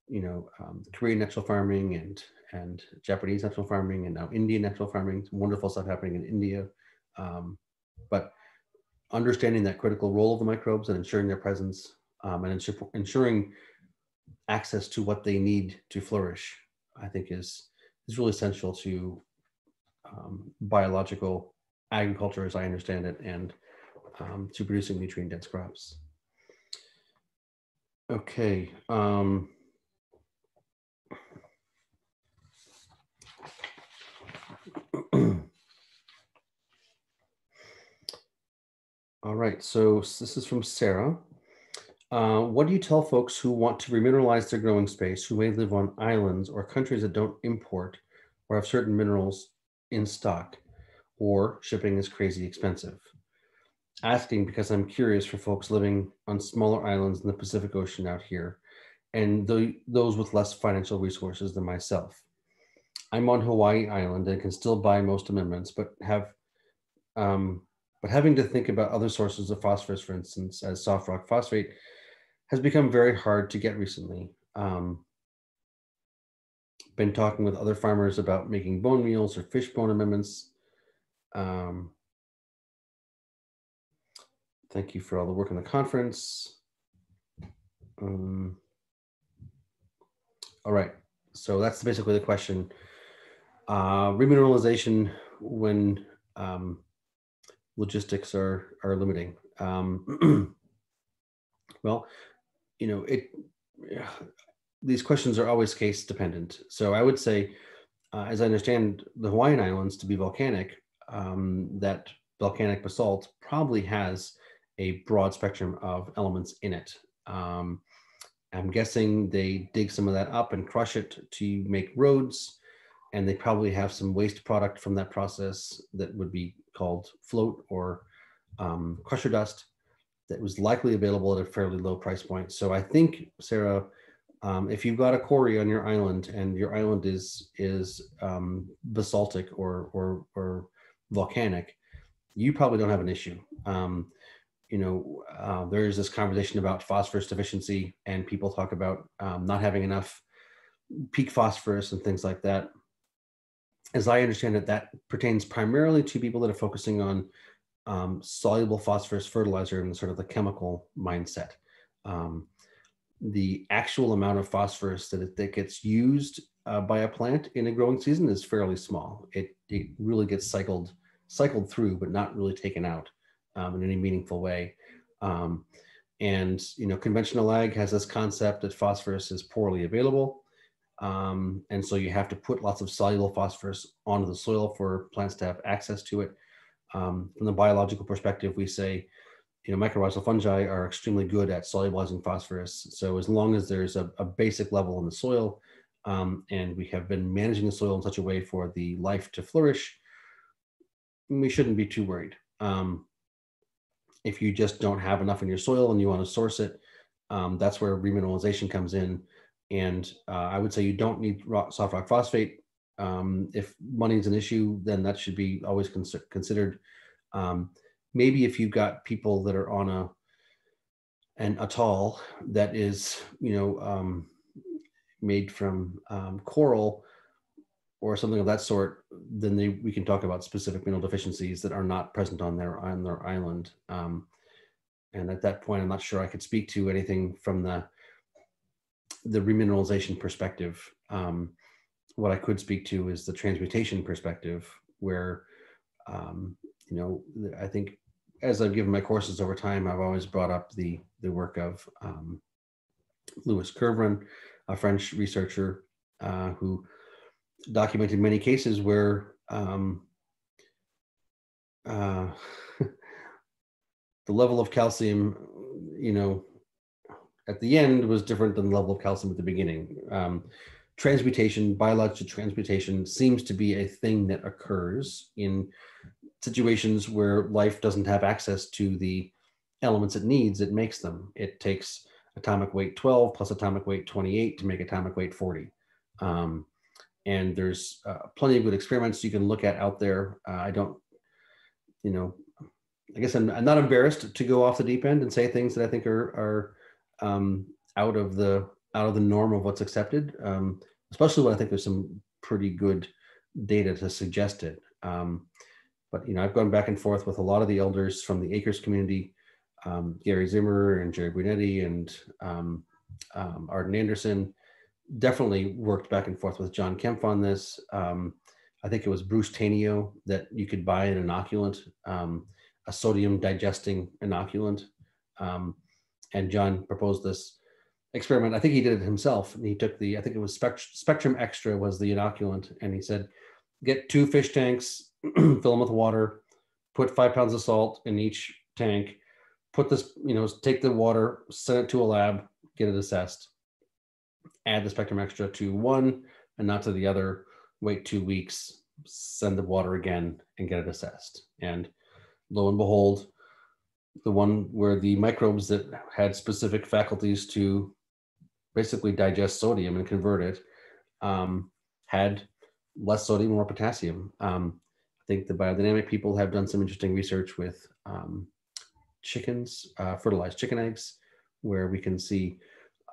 you know um, Korean natural farming and and Japanese natural farming and now Indian natural farming. Some wonderful stuff happening in India. Um, but understanding that critical role of the microbes and ensuring their presence um, and ensuring access to what they need to flourish, I think is is really essential to um, biological agriculture, as I understand it, and um, to producing nutrient dense crops. Okay. Um, All right, so this is from Sarah. Uh, what do you tell folks who want to remineralize their growing space, who may live on islands or countries that don't import or have certain minerals in stock, or shipping is crazy expensive? Asking because I'm curious for folks living on smaller islands in the Pacific Ocean out here, and those with less financial resources than myself. I'm on Hawaii Island and can still buy most amendments, but have um, but having to think about other sources of phosphorus, for instance, as soft rock phosphate, has become very hard to get recently. Um, been talking with other farmers about making bone meals or fish bone amendments. Um, thank you for all the work in the conference. Um, all right, so that's basically the question. Uh, remineralization when um, logistics are are limiting. Um, well, you know, it these questions are always case dependent. So I would say, uh, as I understand the Hawaiian Islands to be volcanic, um, that volcanic basalt probably has a broad spectrum of elements in it. Um, I'm guessing they dig some of that up and crush it to make roads, and they probably have some waste product from that process that would be called float or um, crusher dust that was likely available at a fairly low price point. So I think, Sarah, um, if you've got a quarry on your island and your island is is um, basaltic or, or or volcanic, you probably don't have an issue. Um, you know, uh, there's this conversation about phosphorus deficiency, and people talk about um, not having enough peak phosphorus and things like that as I understand it, that pertains primarily to people that are focusing on um, soluble phosphorus fertilizer and sort of the chemical mindset. Um, the actual amount of phosphorus that, that gets used uh, by a plant in a growing season is fairly small. It, it really gets cycled cycled through, but not really taken out um, in any meaningful way. Um, and you know, conventional ag has this concept that phosphorus is poorly available. Um, and so you have to put lots of soluble phosphorus onto the soil for plants to have access to it. Um, from the biological perspective, we say, you know, mycorrhizal fungi are extremely good at solubilizing phosphorus. So as long as there's a, a basic level in the soil, um, and we have been managing the soil in such a way for the life to flourish, we shouldn't be too worried. Um, if you just don't have enough in your soil and you want to source it, um, that's where remineralization comes in. And uh, I would say you don't need rock, soft rock phosphate. Um, if money is an issue, then that should be always cons- considered. Um, maybe if you've got people that are on a an atoll that is, you know, um, made from um, coral, or something of that sort, then they, we can talk about specific mineral deficiencies that are not present on their on their island. Um, and at that point, I'm not sure I could speak to anything from the the remineralization perspective. Um, what I could speak to is the transmutation perspective, where um, you know I think as I've given my courses over time, I've always brought up the the work of um, Louis Kervran, a French researcher uh, who documented many cases where um, uh, the level of calcium, you know, at the end was different than the level of calcium at the beginning. Um, transmutation, biological transmutation, seems to be a thing that occurs in situations where life doesn't have access to the elements it needs, it makes them. It takes atomic weight 12 plus atomic weight 28 to make atomic weight 40. Um, and there's uh, plenty of good experiments you can look at out there. Uh, I don't, you know, I guess I'm, I'm, not embarrassed to go off the deep end and say things that I think are are um, out of the out of the norm of what's accepted. Um, especially when I think there's some pretty good data to suggest it. Um, but you know, I've gone back and forth with a lot of the elders from the Acres community, um, Gary Zimmer and Jerry Brunetti and um, um, Arden Anderson. Definitely worked back and forth with John Kempf on this. Um, I think it was Bruce Tainio that you could buy an inoculant, um, a sodium digesting inoculant. Um, and John proposed this experiment. I think he did it himself. And he took the, I think it was Spectrum Extra was the inoculant. And he said, get two fish tanks, fill them with water, put five pounds of salt in each tank, put this, you know, take the water, send it to a lab, get it assessed, add the Spectrum Extra to one and not to the other, wait two weeks, send the water again and get it assessed. And lo and behold, the one where the microbes that had specific faculties to basically digest sodium and convert it um, had less sodium, more potassium. Um, I think the biodynamic people have done some interesting research with um, chickens, uh, fertilized chicken eggs, where we can see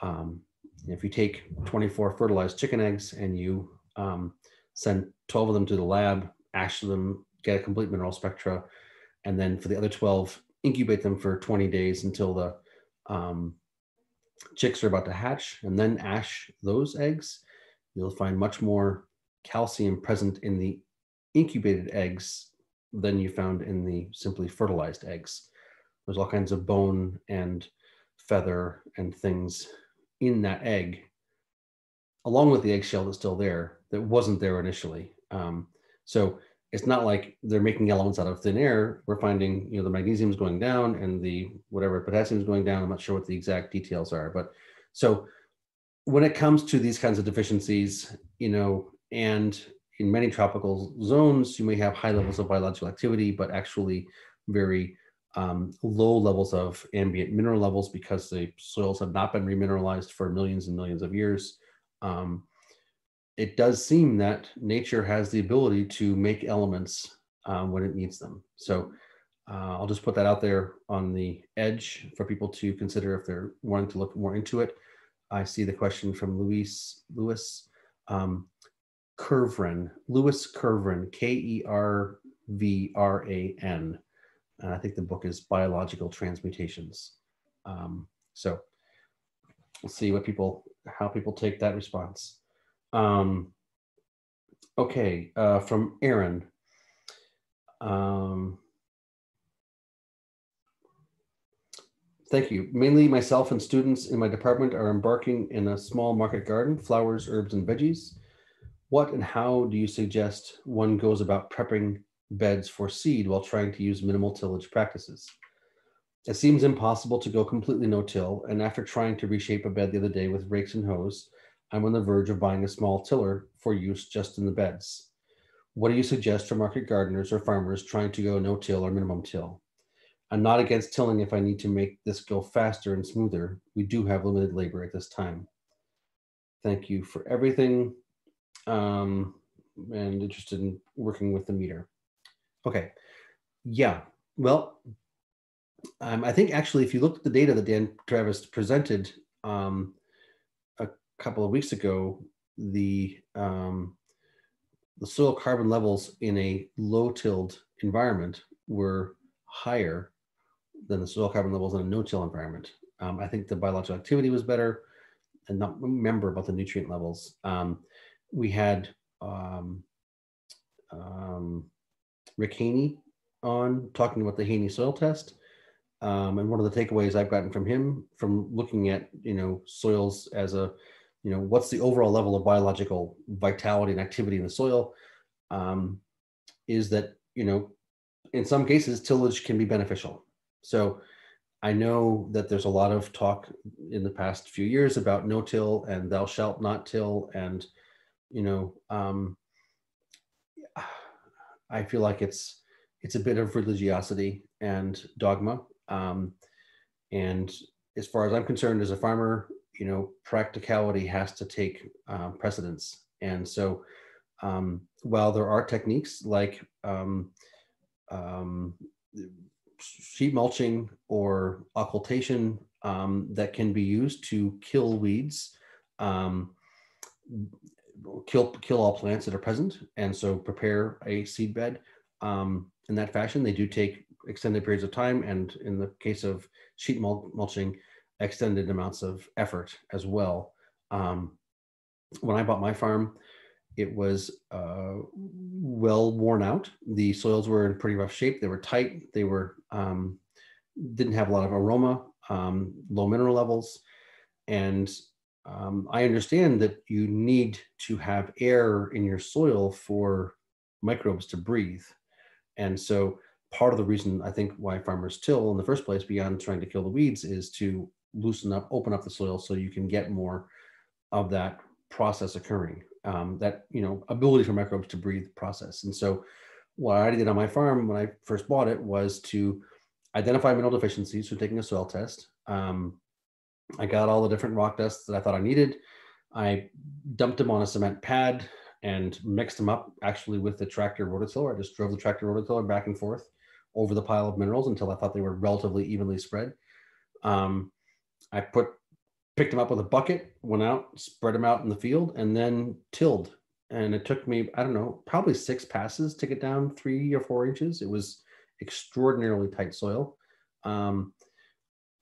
um, if you take 24 fertilized chicken eggs and you um, send 12 of them to the lab, ash them, get a complete mineral spectra, and then for the other 12, incubate them for 20 days until the um, chicks are about to hatch, and then ash those eggs, you'll find much more calcium present in the incubated eggs than you found in the simply fertilized eggs. There's all kinds of bone and feather and things in that egg, along with the eggshell that's still there, that wasn't there initially. Um, so it's not like they're making elements out of thin air. We're finding, you know, the magnesium is going down and the whatever potassium is going down. I'm not sure what the exact details are, but so when it comes to these kinds of deficiencies, you know, and in many tropical zones, you may have high levels of biological activity, but actually very um, low levels of ambient mineral levels because the soils have not been remineralized for millions and millions of years. Um, it does seem that nature has the ability to make elements um, when it needs them. So uh, I'll just put that out there on the edge for people to consider if they're wanting to look more into it. I see the question from Luis Lewis um, Kervran, Louis Kervran, K E R V R A N. And I think the book is Biological Transmutations. Um, so we'll see what people, how people take that response. Um, okay, uh, from Aaron. Um, thank you. Mainly myself and students in my department are embarking in a small market garden, flowers, herbs, and veggies. What and how do you suggest one goes about prepping beds for seed while trying to use minimal tillage practices? It seems impossible to go completely no-till, and after trying to reshape a bed the other day with rakes and hoes, I'm on the verge of buying a small tiller for use just in the beds. What do you suggest for market gardeners or farmers trying to go no till or minimum till? I'm not against tilling if I need to make this go faster and smoother. We do have limited labor at this time. Thank you for everything um, and interested in working with the meter. Okay, yeah, well, um, I think actually if you look at the data that Dan Travis presented, um, couple of weeks ago, the um, the soil carbon levels in a low tilled environment were higher than the soil carbon levels in a no-till environment. Um, I think the biological activity was better and not remember about the nutrient levels. Um, we had um, um, Rick Haney on talking about the Haney soil test. Um, and one of the takeaways I've gotten from him from looking at, you know, soils as a, you know, what's the overall level of biological vitality and activity in the soil um, is that, you know, in some cases, tillage can be beneficial. So I know that there's a lot of talk in the past few years about no till and thou shalt not till. And, you know, um, I feel like it's, it's a bit of religiosity and dogma. Um, and as far as I'm concerned, as a farmer, you know, practicality has to take uh, precedence. And so, um, while there are techniques like um, um, sheet mulching or occultation um, that can be used to kill weeds, um, kill kill all plants that are present, and so prepare a seed bed in that fashion. They do take extended periods of time, and in the case of sheet mulching, extended amounts of effort as well. Um, when I bought my farm, it was uh, well worn out. The soils were in pretty rough shape. They were tight. They were um, didn't have a lot of aroma, um, low mineral levels, and um, I understand that you need to have air in your soil for microbes to breathe, and so part of the reason I think why farmers till in the first place, beyond trying to kill the weeds, is to loosen up, open up the soil so you can get more of that process occurring um, that you know ability for microbes to breathe process. And so, what I did on my farm when I first bought it was to identify mineral deficiencies through taking a soil test. Um, I got all the different rock dusts that I thought I needed. I dumped them on a cement pad and mixed them up actually with the tractor rototiller. I just drove the tractor rototiller back and forth over the pile of minerals until I thought they were relatively evenly spread. Um, I put picked them up with a bucket, went out, spread them out in the field, and then tilled. And it took me, I don't know, probably six passes to get down three or four inches. It was extraordinarily tight soil um,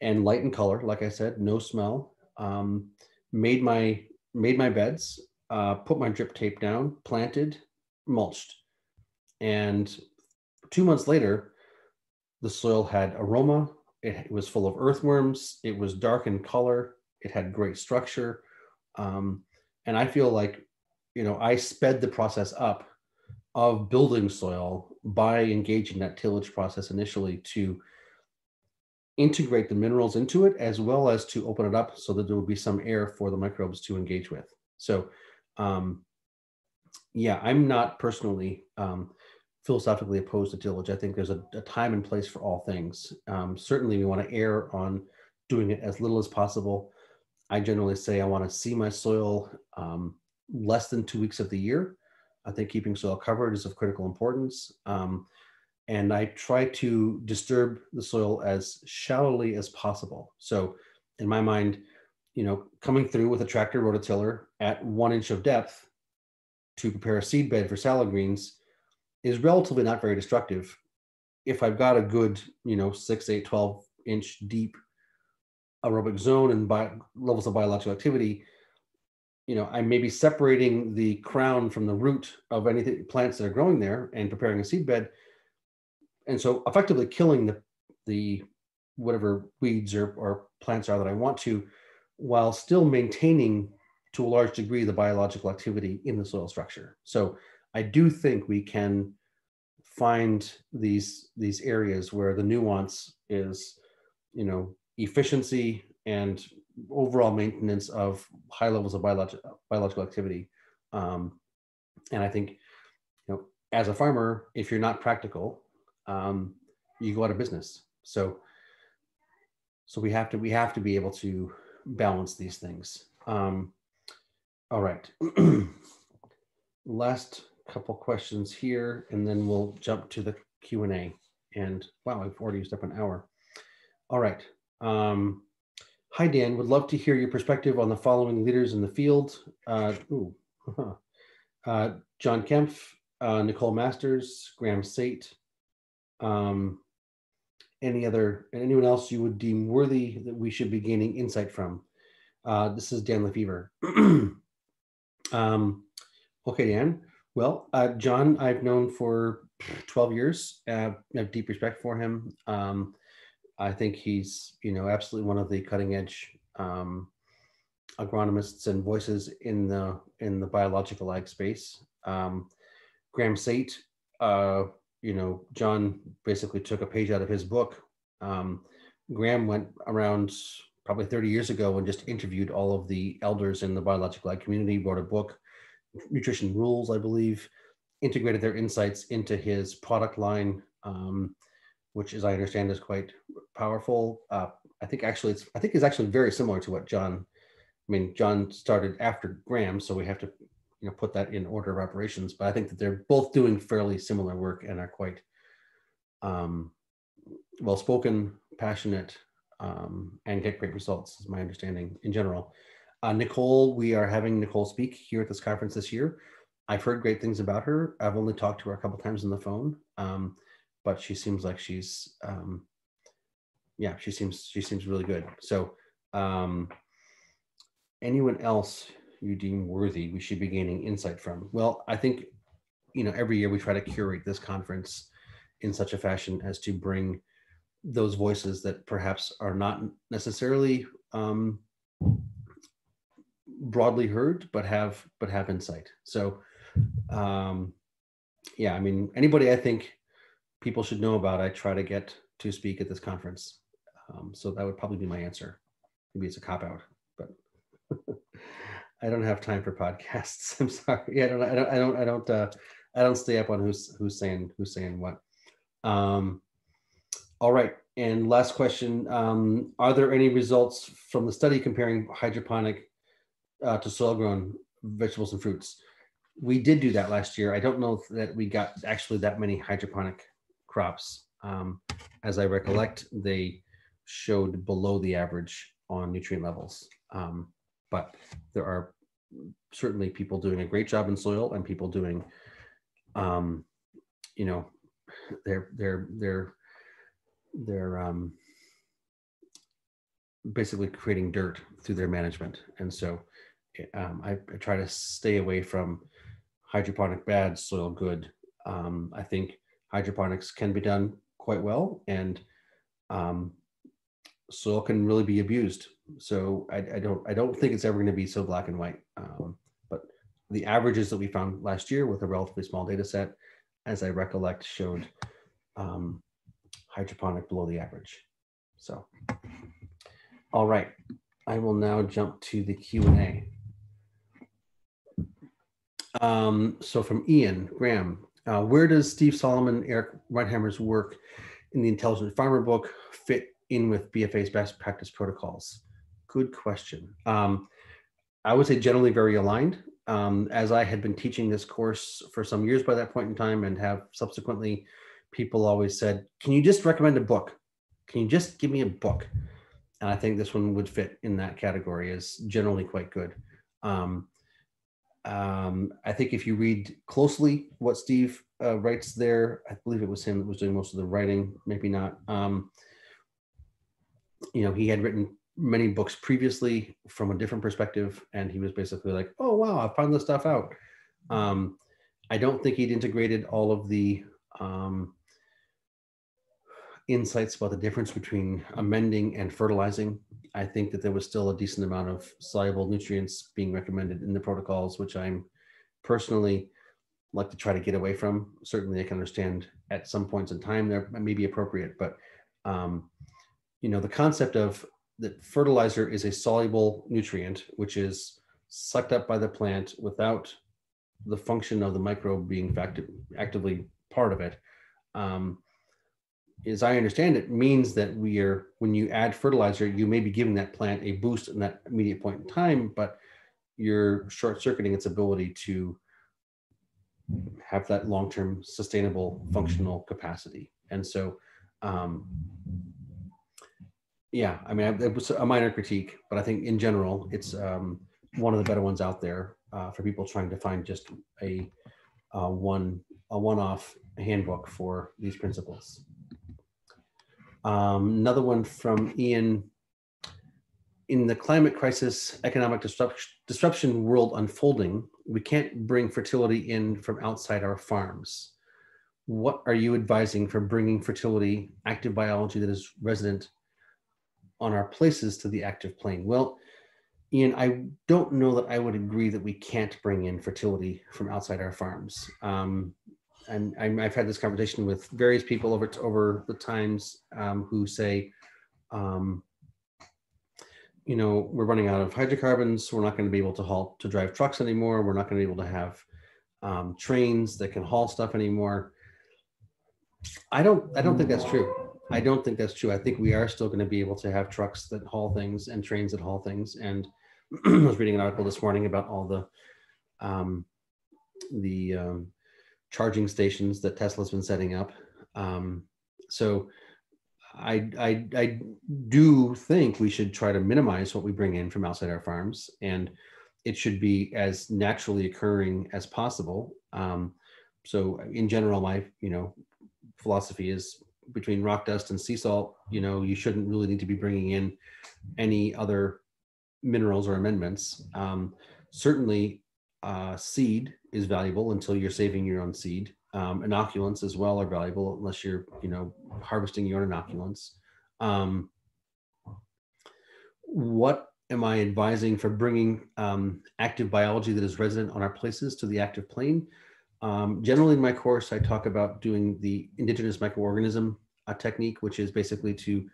and light in color. Like I said, no smell. Um, made my made my beds, uh, put my drip tape down, planted, mulched, and two months later, the soil had aroma. It, was full of earthworms. It was dark in color. It had great structure. Um, and I feel like, you know, I sped the process up of building soil by engaging that tillage process initially to integrate the minerals into it as well as to open it up so that there would be some air for the microbes to engage with. So, um, yeah, I'm not personally um, philosophically opposed to tillage. I think there's a, a time and place for all things. Um, certainly, we want to err on doing it as little as possible. I generally say I want to see my soil um, less than two weeks of the year. I think keeping soil covered is of critical importance. Um, and I try to disturb the soil as shallowly as possible. So, in my mind, you know, coming through with a tractor rototiller at one inch of depth to prepare a seed bed for salad greens is relatively not very destructive. If I've got a good, you know, six, eight, 12 inch deep aerobic zone and bio, levels of biological activity, you know, I may be separating the crown from the root of anything plants that are growing there and preparing a seed bed. And so effectively killing the the whatever weeds or, or plants are that I want to, while still maintaining to a large degree the biological activity in the soil structure. So I do think we can find these these areas where the nuance is, you know, efficiency and overall maintenance of high levels of biologi- biological activity. Um, and I think, you know, as a farmer, if you're not practical, um, you go out of business. So, so we have to we have to be able to balance these things. Um, all right. Last couple questions here, and then we'll jump to the Q and A. And wow, I've already used up an hour. All right. Um, hi, Dan. Would love to hear your perspective on the following leaders in the field. Uh, ooh, uh, John Kempf, uh, Nicole Masters, Graeme Sait, um, any other, anyone else you would deem worthy that we should be gaining insight from. Uh, this is Dan Lefevre. um, okay, Dan. Well, uh, John, I've known for 12 years. Uh, I have deep respect for him. Um, I think he's, you know, absolutely one of the cutting edge um, agronomists and voices in the in the biological ag space. Um, Graeme Sait, uh, you know, John basically took a page out of his book. Um, Graeme went around probably 30 years ago and just interviewed all of the elders in the biological ag community, wrote a book, Nutrition Rules, I believe, integrated their insights into his product line, um, which, as I understand, is quite powerful. Uh, I think actually, it's I think it's actually very similar to what John. I mean, John started after Graeme, so we have to, you know, put that in order of operations. But I think that they're both doing fairly similar work and are quite um, well spoken, passionate, um, and get great results. Is my understanding in general. Uh, Nicole, we are having Nicole speak here at this conference this year. I've heard great things about her. I've only talked to her a couple times on the phone, um, but she seems like she's, um, yeah, she seems she seems really good. So, um, anyone else you deem worthy, we should be gaining insight from. Well, I think, you know, every year we try to curate this conference in such a fashion as to bring those voices that perhaps are not necessarily um, broadly heard, but have but have insight. So um, yeah, I mean, anybody I think people should know about, I try to get to speak at this conference. Um, so that would probably be my answer. Maybe it's a cop out, but I don't have time for podcasts. I'm sorry. I don't. I don't. I don't. I don't. Uh, I don't stay up on who's who's saying who's saying what. Um, all right. And last question: um, Are there any results from the study comparing hydroponic uh, to soil-grown vegetables and fruits? we did do that last year. I don't know that we got actually that many hydroponic crops. Um, as I recollect, they showed below the average on nutrient levels. Um, but there are certainly people doing a great job in soil and people doing, um, you know, they're they're they're they're um, basically creating dirt through their management. And so um, I, I, try to stay away from hydroponic bad, soil good. Um, I think hydroponics can be done quite well, and um, soil can really be abused. So I, I, don't I don't think it's ever going to be so black and white. Um, but the averages that we found last year with a relatively small data set, as I recollect, showed um, hydroponic below the average. So, all right, I will now jump to the Q and A. Um, so from Ian Graham, uh, where does Steve Solomon, Eric Reinheimer's work in the Intelligent Farmer book fit in with BFA's best practice protocols? Good question. Um, I would say generally very aligned. Um, as I had been teaching this course for some years by that point in time and have subsequently, people always said, can you just recommend a book? Can you just give me a book? And I think this one would fit in that category as generally quite good. Um, um, I think if you read closely what Steve uh, writes there, I believe it was him that was doing most of the writing, maybe not. Um, you know, he had written many books previously from a different perspective, and he was basically like, "Oh wow, I found this stuff out." Um, I don't think he'd integrated all of the um, insights about the difference between amending and fertilizing. I think that there was still a decent amount of soluble nutrients being recommended in the protocols, which I'm personally like to try to get away from. Certainly, I can understand at some points in time there may be appropriate, but um, you know the concept of that fertilizer is a soluble nutrient which is sucked up by the plant without the function of the microbe being actively part of it. Um, as I understand it, means that we are, when you add fertilizer, you may be giving that plant a boost in that immediate point in time, but you're short circuiting its ability to have that long term sustainable functional capacity. And so, um, yeah, I mean, it was a minor critique, but I think in general, it's um, one of the better ones out there. uh, for people trying to find just a, a one a one-off handbook for these principles. Um, another one from Ian. In the climate crisis, economic disruption, disruption world unfolding, we can't bring fertility in from outside our farms. What are you advising for bringing fertility, active biology that is resident on our places to the active plane? Well, Ian, I don't know that I would agree that we can't bring in fertility from outside our farms. Um, and i have had this conversation with various people over over the times um, who say, um, you know, we're running out of hydrocarbons. We're not going to be able to haul to drive trucks anymore. We're not going to be able to have um, trains that can haul stuff anymore. I don't. I don't think that's true. I don't think that's true. I think we are still going to be able to have trucks that haul things and trains that haul things. And I was reading an article this morning about all the um, the um, charging stations that Tesla's been setting up. Um, so I, I, I do think we should try to minimize what we bring in from outside our farms, and it should be as naturally occurring as possible. Um, so in general, my you know philosophy is between rock dust and sea salt. You know, you shouldn't really need to be bringing in any other minerals or amendments. Um, certainly, uh, seed is valuable until you're saving your own seed. Um, inoculants as well are valuable unless you're, you know, harvesting your own inoculants. Um, what am I advising for bringing um, active biology that is resident on our places to the active plane? Um, generally, in my course, I talk about doing the indigenous microorganism uh, technique, which is basically to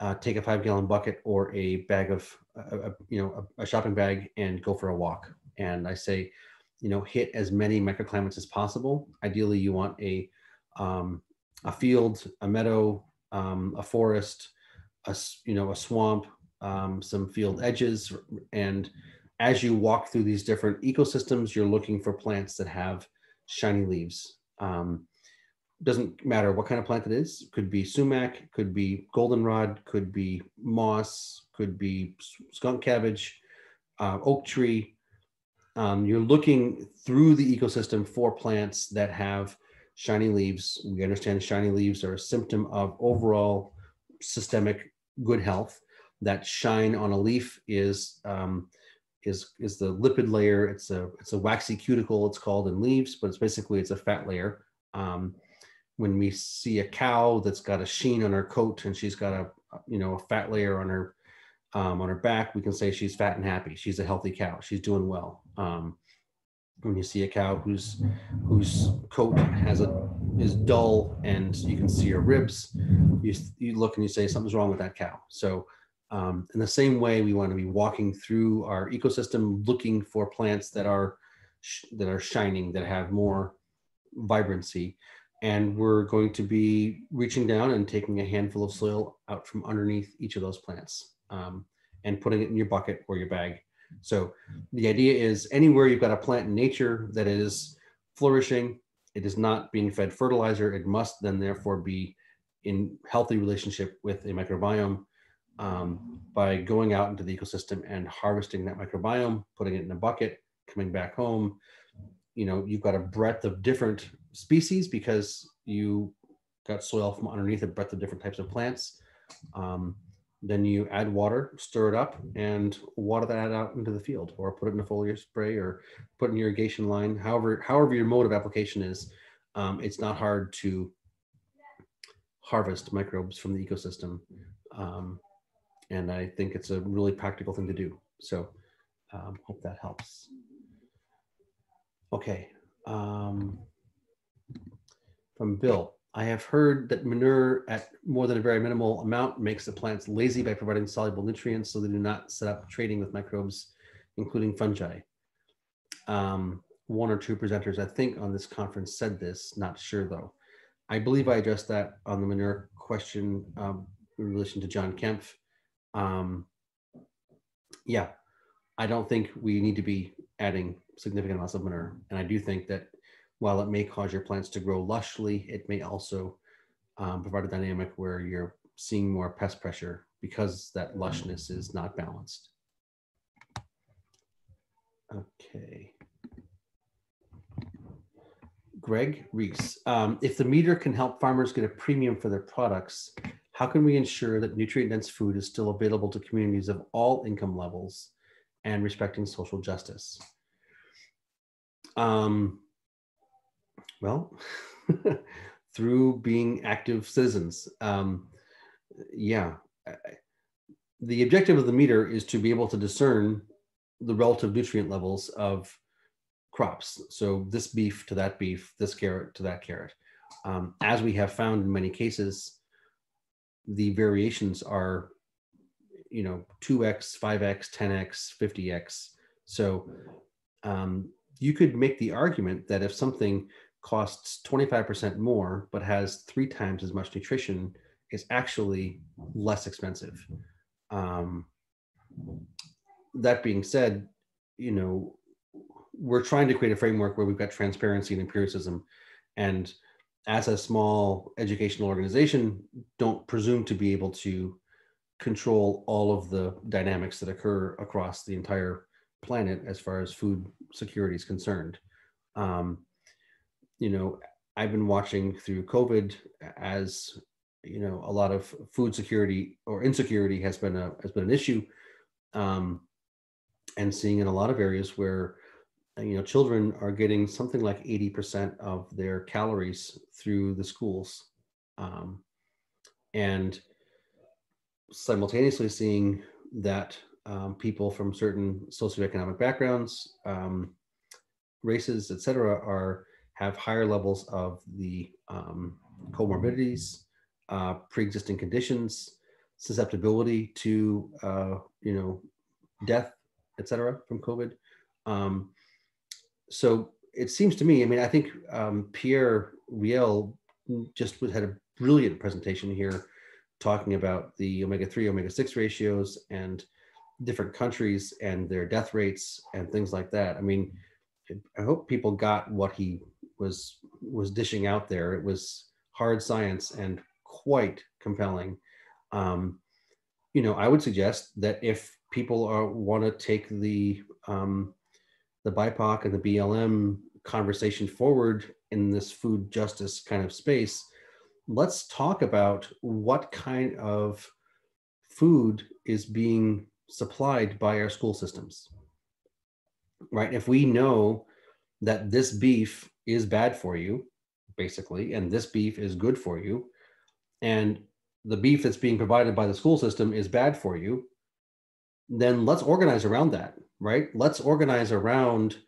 uh, take a five gallon bucket or a bag of, uh, you know, a, a shopping bag and go for a walk and I say, you know, hit as many microclimates as possible. Ideally, you want a um, a field, a meadow, um, a forest, a you know, a swamp, um, some field edges, and as you walk through these different ecosystems, you're looking for plants that have shiny leaves. Um, doesn't matter what kind of plant it is. Could be sumac, could be goldenrod, could be moss, could be skunk cabbage, uh, oak tree, um, you're looking through the ecosystem for plants that have shiny leaves. We understand shiny leaves are a symptom of overall systemic good health. That shine on a leaf is um, is is the lipid layer. It's a it's a waxy cuticle. It's called in leaves, but it's basically it's a fat layer. Um, when we see a cow that's got a sheen on her coat and she's got a you know a fat layer on her um, on her back, we can say she's fat and happy. She's a healthy cow. She's doing well. Um, when you see a cow whose whose coat has a is dull and you can see her ribs, you, you look and you say something's wrong with that cow. So um, in the same way, we want to be walking through our ecosystem, looking for plants that are that are shining, that have more vibrancy, and we're going to be reaching down and taking a handful of soil out from underneath each of those plants um, and putting it in your bucket or your bag. So the idea is anywhere you've got a plant in nature that is flourishing, it is not being fed fertilizer, it must then therefore be in healthy relationship with a microbiome um, by going out into the ecosystem and harvesting that microbiome, putting it in a bucket, coming back home. You know, you've got a breadth of different species because you got soil from underneath a breadth of different types of plants. Um, then you add water, stir it up, and water that out into the field, or put it in a foliar spray, or put in irrigation line. However, however your mode of application is, um, it's not hard to harvest microbes from the ecosystem, um, and I think it's a really practical thing to do. So, um, hope that helps. Okay, um, from Bill. I have heard that manure at more than a very minimal amount makes the plants lazy by providing soluble nutrients, so they do not set up trading with microbes, including fungi. Um, one or two presenters, I think, on this conference said this, not sure though. I believe I addressed that on the manure question um, in relation to John Kempf. Um, yeah, I don't think we need to be adding significant amounts of manure. And I do think that while it may cause your plants to grow lushly, it may also um, provide a dynamic where you're seeing more pest pressure because that lushness is not balanced. Okay. Greg Reese, um, if the meter can help farmers get a premium for their products, how can we ensure that nutrient dense food is still available to communities of all income levels and respecting social justice? Um, well, through being active citizens. Um, yeah. The objective of the meter is to be able to discern the relative nutrient levels of crops. So this beef to that beef, this carrot to that carrot. Um, as we have found in many cases, the variations are, you know, 2x, 5x, 10x, 50x. So um, you could make the argument that if something costs 25% more but has three times as much nutrition, is actually less expensive. Um, that being said, you know, we're trying to create a framework where we've got transparency and empiricism. And as a small educational organization, don't presume to be able to control all of the dynamics that occur across the entire planet as far as food security is concerned. Um, you know, I've been watching through COVID as you know a lot of food security or insecurity has been a has been an issue, um, and seeing in a lot of areas where you know children are getting something like 80% of their calories through the schools um, and simultaneously seeing that um, people from certain socioeconomic backgrounds um, races etc are have higher levels of the um, comorbidities uh, pre-existing conditions susceptibility to uh, you know death etc from covid um, so it seems to me, I mean, I think um, Pierre Riel just had a brilliant presentation here talking about the omega 3, omega 6 ratios and different countries and their death rates and things like that. I mean, I hope people got what he was was dishing out there. It was hard science and quite compelling. Um, you know, I would suggest that if people are want to take the um, the BIPOC and the BLM conversation forward in this food justice kind of space, let's talk about what kind of food is being supplied by our school systems. Right? If we know that this beef is bad for you, basically, and this beef is good for you, and the beef that's being provided by the school system is bad for you, then let's organize around that right? Let's organize around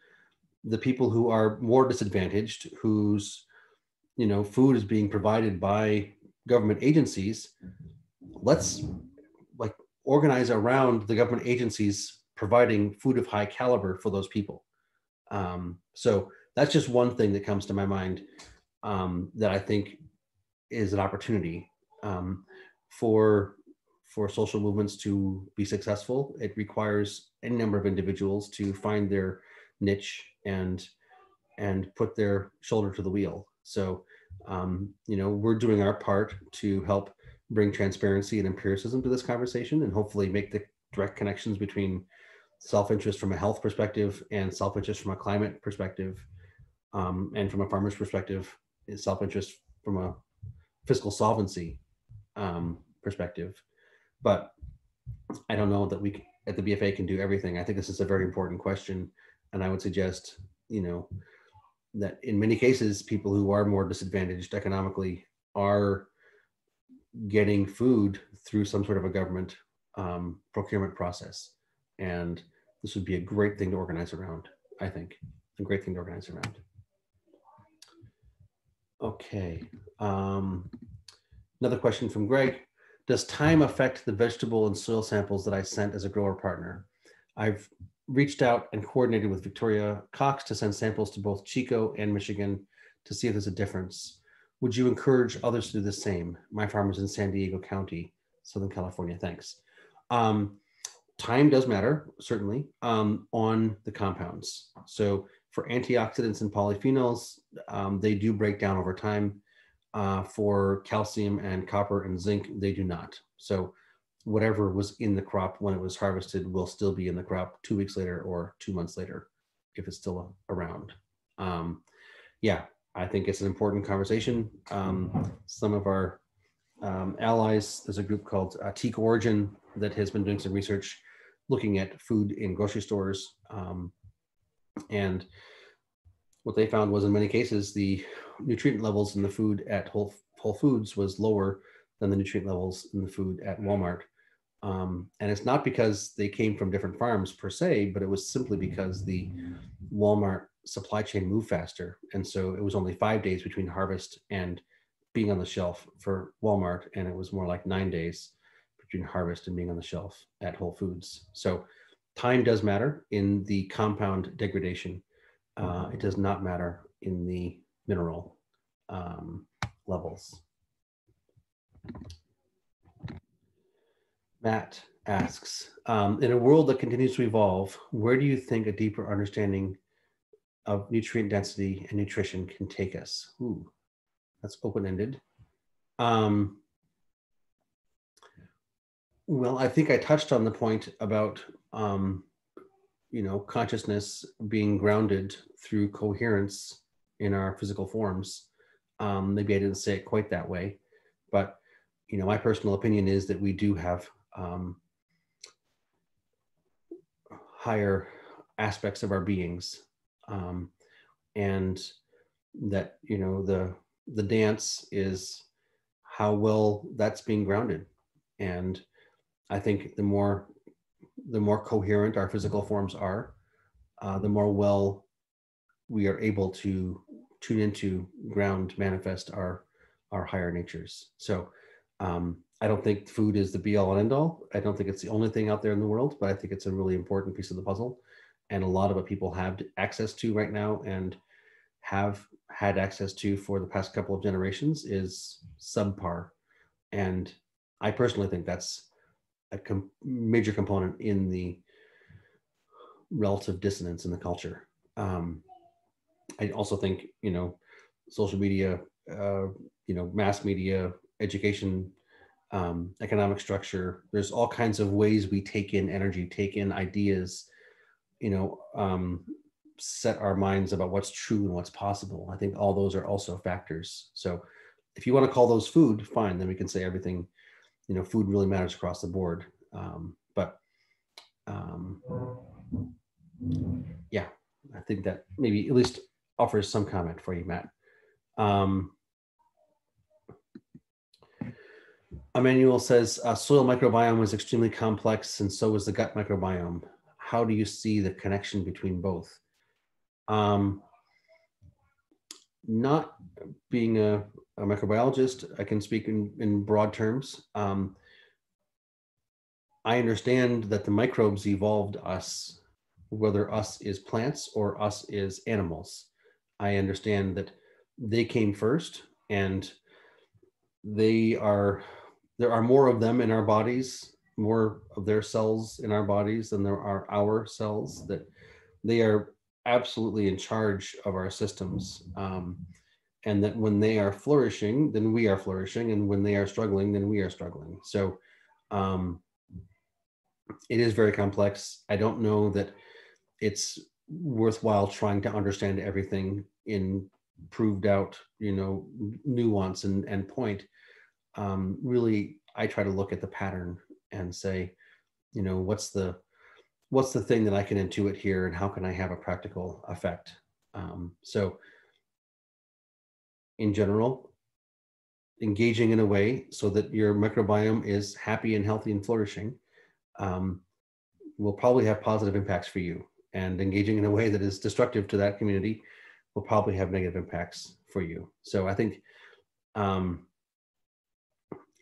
the people who are more disadvantaged, whose you know food is being provided by government agencies. Let's like organize around the government agencies providing food of high caliber for those people. Um, so that's just one thing that comes to my mind um, that I think is an opportunity um, for for social movements to be successful, it requires any number of individuals to find their niche and and put their shoulder to the wheel. So, um, you know, we're doing our part to help bring transparency and empiricism to this conversation, and hopefully make the direct connections between self-interest from a health perspective and self-interest from a climate perspective, um, and from a farmer's perspective, self-interest from a fiscal solvency um, perspective but I don't know that we at the BFA can do everything. I think this is a very important question, and I would suggest, you know, that in many cases, people who are more disadvantaged economically are getting food through some sort of a government um, procurement process, and this would be a great thing to organize around. I think a great thing to organize around. Okay. Um, another question from Greg. Does time affect the vegetable and soil samples that I sent as a grower partner? I've reached out and coordinated with Victoria Cox to send samples to both Chico and Michigan to see if there's a difference. Would you encourage others to do the same? My farm is in San Diego County, Southern California. Thanks. Um, time does matter, certainly, um, on the compounds. So for antioxidants and polyphenols, um, they do break down over time uh, for calcium and copper and zinc, they do not. So whatever was in the crop when it was harvested will still be in the crop two weeks later or two months later. if it's still around. Um, yeah, I think it's an important conversation. Um, some of our um, allies, there's a group called uh, Teak Origin that has been doing some research looking at food in grocery stores. Um, and what they found was in many cases, the nutrient levels in the food at Whole, Whole Foods was lower than the nutrient levels in the food at Walmart. Um, and it's not because they came from different farms per se, but it was simply because the Walmart supply chain moved faster. And so it was only five days between harvest and being on the shelf for Walmart. And it was more like nine days between harvest and being on the shelf at Whole Foods. So time does matter in the compound degradation. Uh, it does not matter in the mineral um, levels. Matt asks, um, in a world that continues to evolve, where do you think a deeper understanding of nutrient density and nutrition can take us? Ooh, that's open-ended. Um, well, I think I touched on the point about, um, you know, consciousness being grounded through coherence in our physical forms. Um, maybe I didn't say it quite that way, but you know, my personal opinion is that we do have um, higher aspects of our beings, um, and that you know the the dance is how well that's being grounded, and I think the more the more coherent our physical forms are, uh, the more well we are able to tune into ground manifest our our higher natures. So um, I don't think food is the be all and end all. I don't think it's the only thing out there in the world, but I think it's a really important piece of the puzzle. And a lot of what people have access to right now and have had access to for the past couple of generations is subpar. And I personally think that's a com- major component in the relative dissonance in the culture. Um, I also think, you know, social media, uh, you know, mass media, education, um, economic structure. There's all kinds of ways we take in energy, take in ideas, you know, um, set our minds about what's true and what's possible. I think all those are also factors. So if you want to call those food, fine, then we can say everything, you know, food really matters across the board. Um, but um, yeah, I think that maybe at least offers some comment for you, Matt. Um, Emmanuel says uh, soil microbiome is extremely complex and so is the gut microbiome. How do you see the connection between both? Um, not being a, a, microbiologist, I can speak in, in broad terms. Um, I understand that the microbes evolved us, whether us is plants or us is animals. I understand that they came first and they are there are more of them in our bodies, more of their cells in our bodies than there are our cells, that they are absolutely in charge of our systems. Um, and that when they are flourishing, then we are flourishing. And when they are struggling, then we are struggling. So um, it is very complex. I don't know that it's worthwhile trying to understand everything in proved out, you know, nuance and, and point um, really I try to look at the pattern and say, you know, what's the what's the thing that I can intuit here, and how can I have a practical effect? Um, so, in general, engaging in a way so that your microbiome is happy and healthy and flourishing um, will probably have positive impacts for you. And engaging in a way that is destructive to that community will probably have negative impacts for you. So I think um,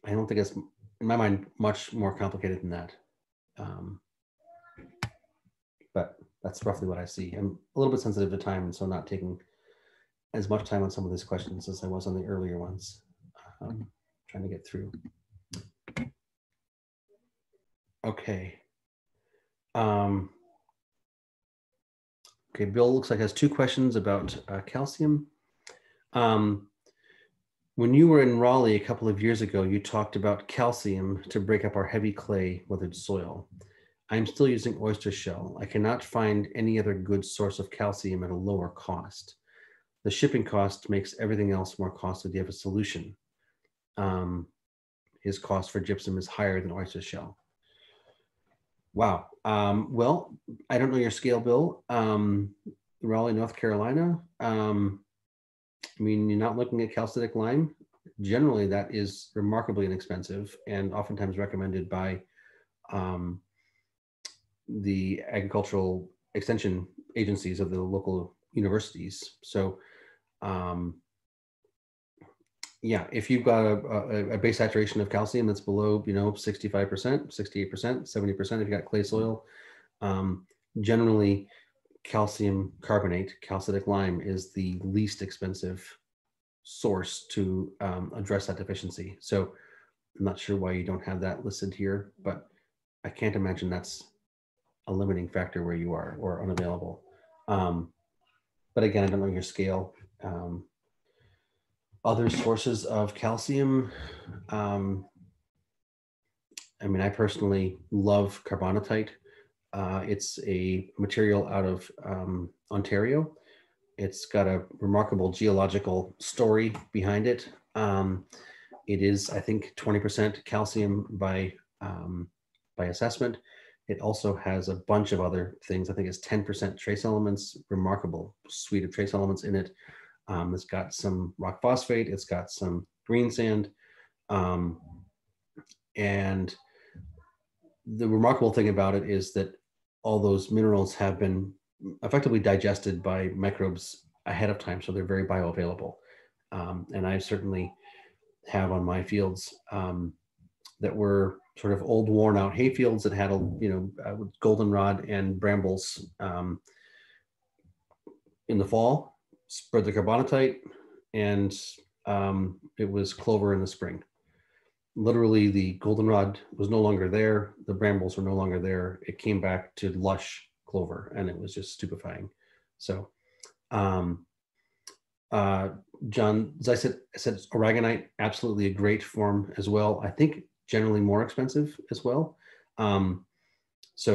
I don't think it's in my mind much more complicated than that. Um, that's roughly what I see. I'm a little bit sensitive to time, and so not taking as much time on some of these questions as I was on the earlier ones. Um, trying to get through. Okay. Um, okay, Bill looks like has two questions about uh, calcium. Um, when you were in Raleigh a couple of years ago, you talked about calcium to break up our heavy clay weathered soil. I'm still using oyster shell. I cannot find any other good source of calcium at a lower cost. The shipping cost makes everything else more costly. Do you have a solution? Um, his cost for gypsum is higher than oyster shell. Wow. Um, well, I don't know your scale, Bill. Um, Raleigh, North Carolina. Um, I mean, you're not looking at calcitic lime. Generally, that is remarkably inexpensive and oftentimes recommended by um, the agricultural extension agencies of the local universities. So, um, yeah, if you've got a, a, a, base saturation of calcium that's below, you know, 65%, 68%, 70%, if you've got clay soil, um, generally calcium carbonate, calcitic lime is the least expensive source to um, address that deficiency. So I'm not sure why you don't have that listed here, but I can't imagine that's a limiting factor where you are or unavailable. Um, but again, I don't know your scale. Um, other sources of calcium. Um, I mean, I personally love carbonatite. Uh, it's a material out of um, Ontario. It's got a remarkable geological story behind it. Um, it is, I think, 20% calcium by um, by assessment. It also has a bunch of other things. I think it's 10% trace elements, remarkable suite of trace elements in it. Um, it's got some rock phosphate, it's got some green sand. Um, and the remarkable thing about it is that all those minerals have been effectively digested by microbes ahead of time, so they're very bioavailable. Um, and I certainly have on my fields um, that were sort of old worn out hay fields that had a you know uh, goldenrod and brambles um, in the fall spread the carbonatite and um, it was clover in the spring. Literally the goldenrod was no longer there the brambles were no longer there it came back to lush clover and it was just stupefying. So um, uh, john as i said i said aragonite absolutely a great form as well. I think generally more expensive as well. Um, so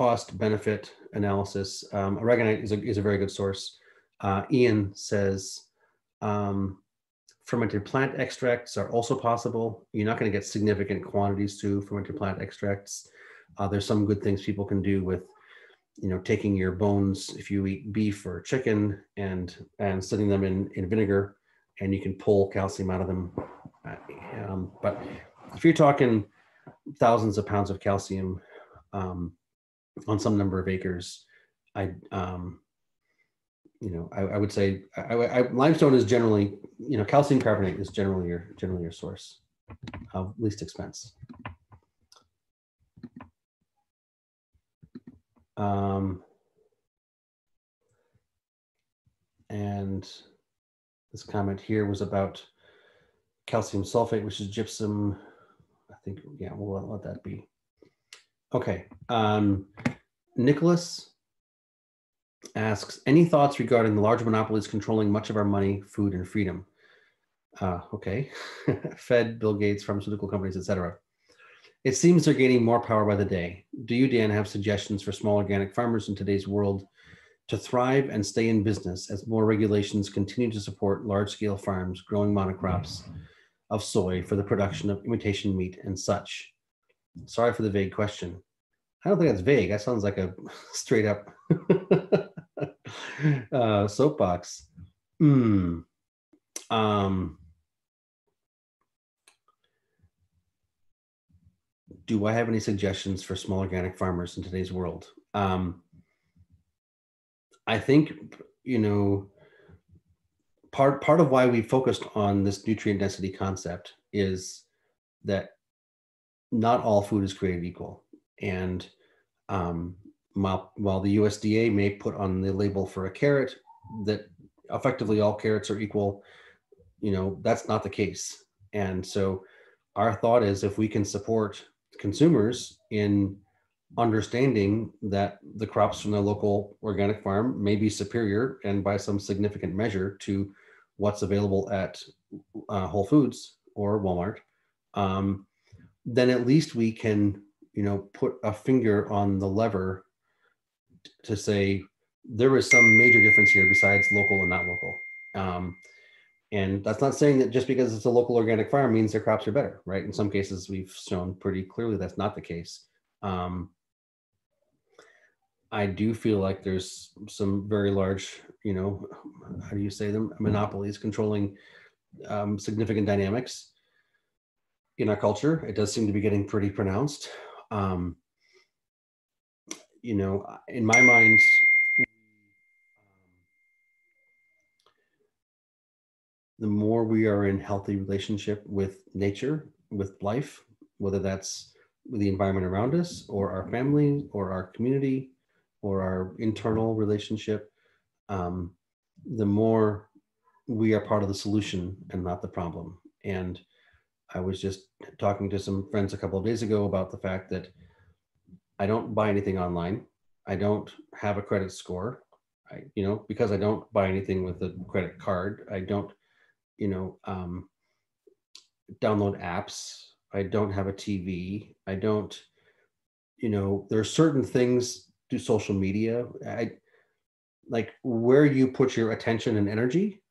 cost benefit analysis, um, aragonite is a, is a very good source. Uh, Ian says um, fermented plant extracts are also possible. You're not going to get significant quantities to fermented plant extracts. Uh, there's some good things people can do with, you know, taking your bones if you eat beef or chicken and and setting them in in vinegar, and you can pull calcium out of them. Uh, um, but if you're talking thousands of pounds of calcium um, on some number of acres, I, um, you know, I, I would say I, I, limestone is generally, you know, calcium carbonate is generally your generally your source of least expense. Um, and this comment here was about calcium sulfate, which is gypsum think, yeah, we'll let that be. Okay. Um, Nicholas asks, any thoughts regarding the large monopolies controlling much of our money, food, and freedom? Uh, okay. Fed, Bill Gates, pharmaceutical companies, etc. It seems they're gaining more power by the day. Do you, Dan, have suggestions for small organic farmers in today's world to thrive and stay in business as more regulations continue to support large scale farms growing monocrops? Of soy for the production of imitation meat and such? Sorry for the vague question. I don't think that's vague. That sounds like a straight up uh, soapbox. Hmm. Um, do I have any suggestions for small organic farmers in today's world? Um, I think, you know, part part of why we focused on this nutrient density concept is that not all food is created equal. And um, while, while the usda may put on the label for a carrot that effectively all carrots are equal you know that's not the case. And so our thought is if we can support consumers in understanding that the crops from the local organic farm may be superior and by some significant measure to what's available at uh, Whole Foods or Walmart, um, then at least we can you know, put a finger on the lever to say there is some major difference here besides local and not local. Um, and that's not saying that just because it's a local organic farm means their crops are better, right? In some cases, we've shown pretty clearly that's not the case. Um, I do feel like there's some very large, you know, how do you say them, monopolies controlling um, significant dynamics in our culture. It does seem to be getting pretty pronounced. Um, you know, in my mind, the more we are in healthy relationship with nature, with life, whether that's with the environment around us or our family or our community or our internal relationship, um, the more we are part of the solution and not the problem. And I was just talking to some friends a couple of days ago about the fact that I don't buy anything online. I don't have a credit score. I, you know, because I don't buy anything with a credit card. I don't you know, um, download apps. I don't have a TV. I don't, you know, there are certain things do social media. I like where you put your attention and energy,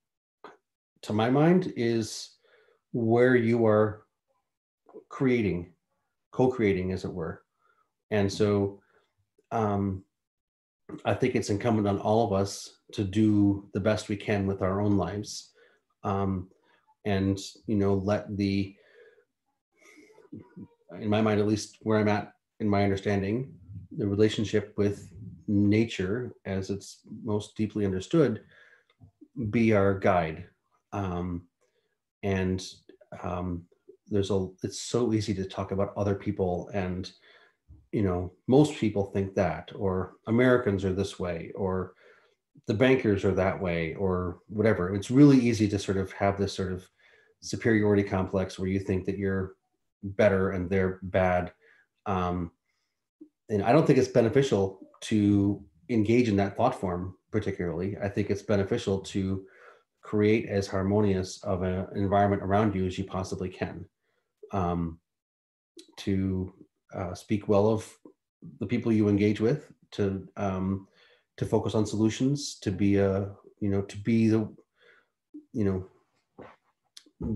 to my mind, is where you are creating, co-creating, as it were. And so um, I think it's incumbent on all of us to do the best we can with our own lives um, and you know let the in my mind at least where i'm at in my understanding the relationship with nature as it's most deeply understood be our guide um, and um, there's a it's so easy to talk about other people and you know most people think that or americans are this way or the bankers are that way or whatever. It's really easy to sort of have this sort of superiority complex where you think that you're better and they're bad. Um, and I don't think it's beneficial to engage in that thought form particularly. I think it's beneficial to create as harmonious of an environment around you as you possibly can. Um, to uh, speak well of the people you engage with, to um, to focus on solutions, to be a, you know, to be the, you know,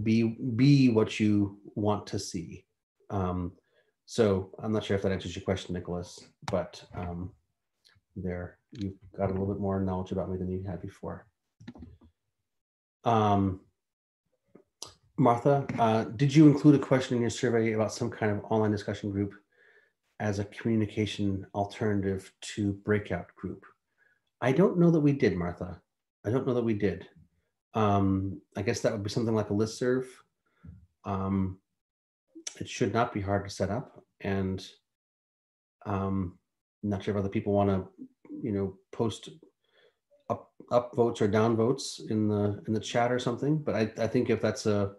be be what you want to see. Um, so I'm not sure if that answers your question, Nicholas, but um, there you've got a little bit more knowledge about me than you had before. Um, Martha, uh, did you include a question in your survey about some kind of online discussion group as a communication alternative to breakout group? I don't know that we did, Martha. I don't know that we did. Um, I guess that would be something like a listserv. Um, it should not be hard to set up, and um, I'm not sure if other people want to, you know, post up up votes or down votes in the in the chat or something. But I, I think if that's a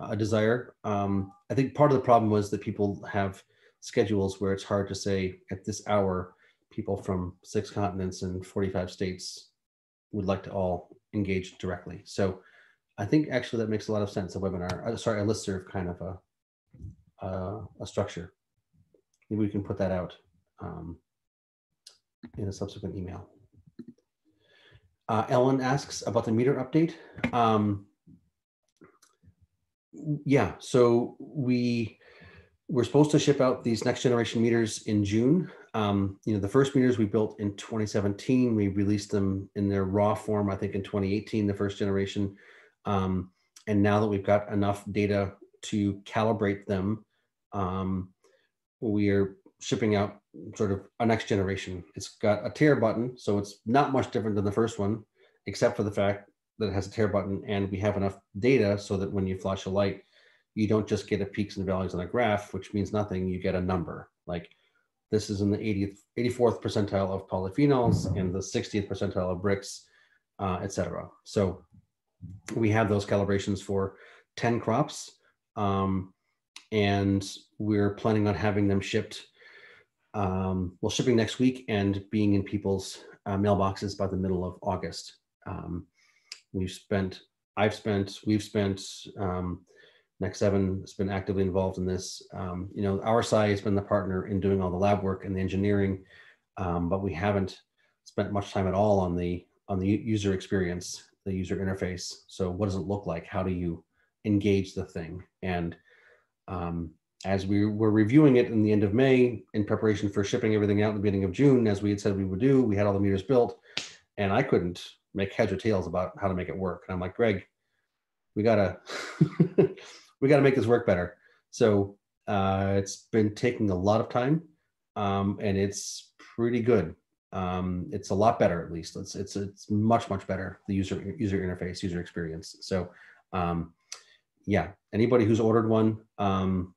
a desire, um, I think part of the problem was that people have schedules where it's hard to say at this hour people from six continents and 45 states would like to all engage directly. So I think actually that makes a lot of sense, a webinar, uh, sorry, a listserv kind of a, uh, a structure. Maybe we can put that out um, in a subsequent email. Uh, Ellen asks about the meter update. Um, yeah, so we we're supposed to ship out these next generation meters in June. Um, you know, the first meters we built in 2017, we released them in their raw form, I think in 2018, the first generation. Um, and now that we've got enough data to calibrate them, um, we are shipping out sort of a next generation. It's got a tare button, so it's not much different than the first one, except for the fact that it has a tare button and we have enough data so that when you flash a light, you don't just get a peaks and valleys on a graph, which means nothing. You get a number. Like this is in the 80th, 84th percentile of polyphenols and the 60th percentile of Brix, uh, et cetera. So we have those calibrations for 10 crops. Um, and we're planning on having them shipped, um, well, shipping next week and being in people's uh, mailboxes by the middle of August. Um, we've spent, I've spent, we've spent um, Next Seven has been actively involved in this. Um, you know, Our-Sci has been the partner in doing all the lab work and the engineering, um, but we haven't spent much time at all on the on the user experience, the user interface. So, what does it look like? How do you engage the thing? And um, as we were reviewing it in the end of May in preparation for shipping everything out in the beginning of June, as we had said we would do, we had all the meters built, and I couldn't make heads or tails about how to make it work. And I'm like, Greg, we gotta we gotta make this work better. So uh, it's been taking a lot of time, um, and it's pretty good. Um, it's a lot better, at least. It's it's it's much much better the user user interface, user experience. So um, yeah, anybody who's ordered one um,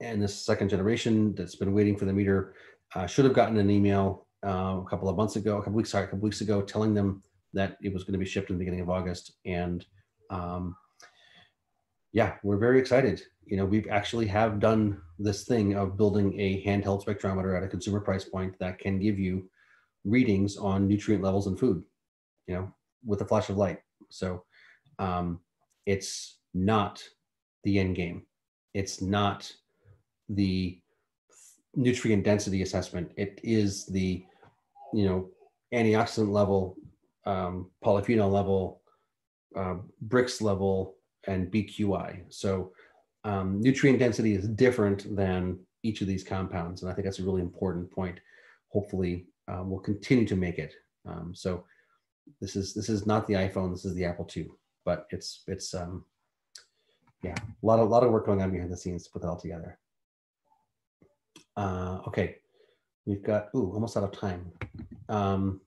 and this second generation that's been waiting for the meter uh, should have gotten an email uh, a couple of months ago, a couple weeks sorry, a couple weeks ago, telling them that it was going to be shipped in the beginning of August. And um, yeah, we're very excited. You know, we've actually have done this thing of building a handheld spectrometer at a consumer price point that can give you readings on nutrient levels in food, you know, with a flash of light. So um, it's not the end game. It's not the nutrient density assessment. It is the, you know, antioxidant level, um, polyphenol level, uh, Brix level, and BQI. So um, nutrient density is different than each of these compounds, and I think that's a really important point. Hopefully, uh, we'll continue to make it. Um, so this is this is not the iPhone. This is the Apple II, but it's it's um, yeah, a lot of lot of work going on behind the scenes to put that all together. Uh, okay, we've got ooh almost out of time. Um,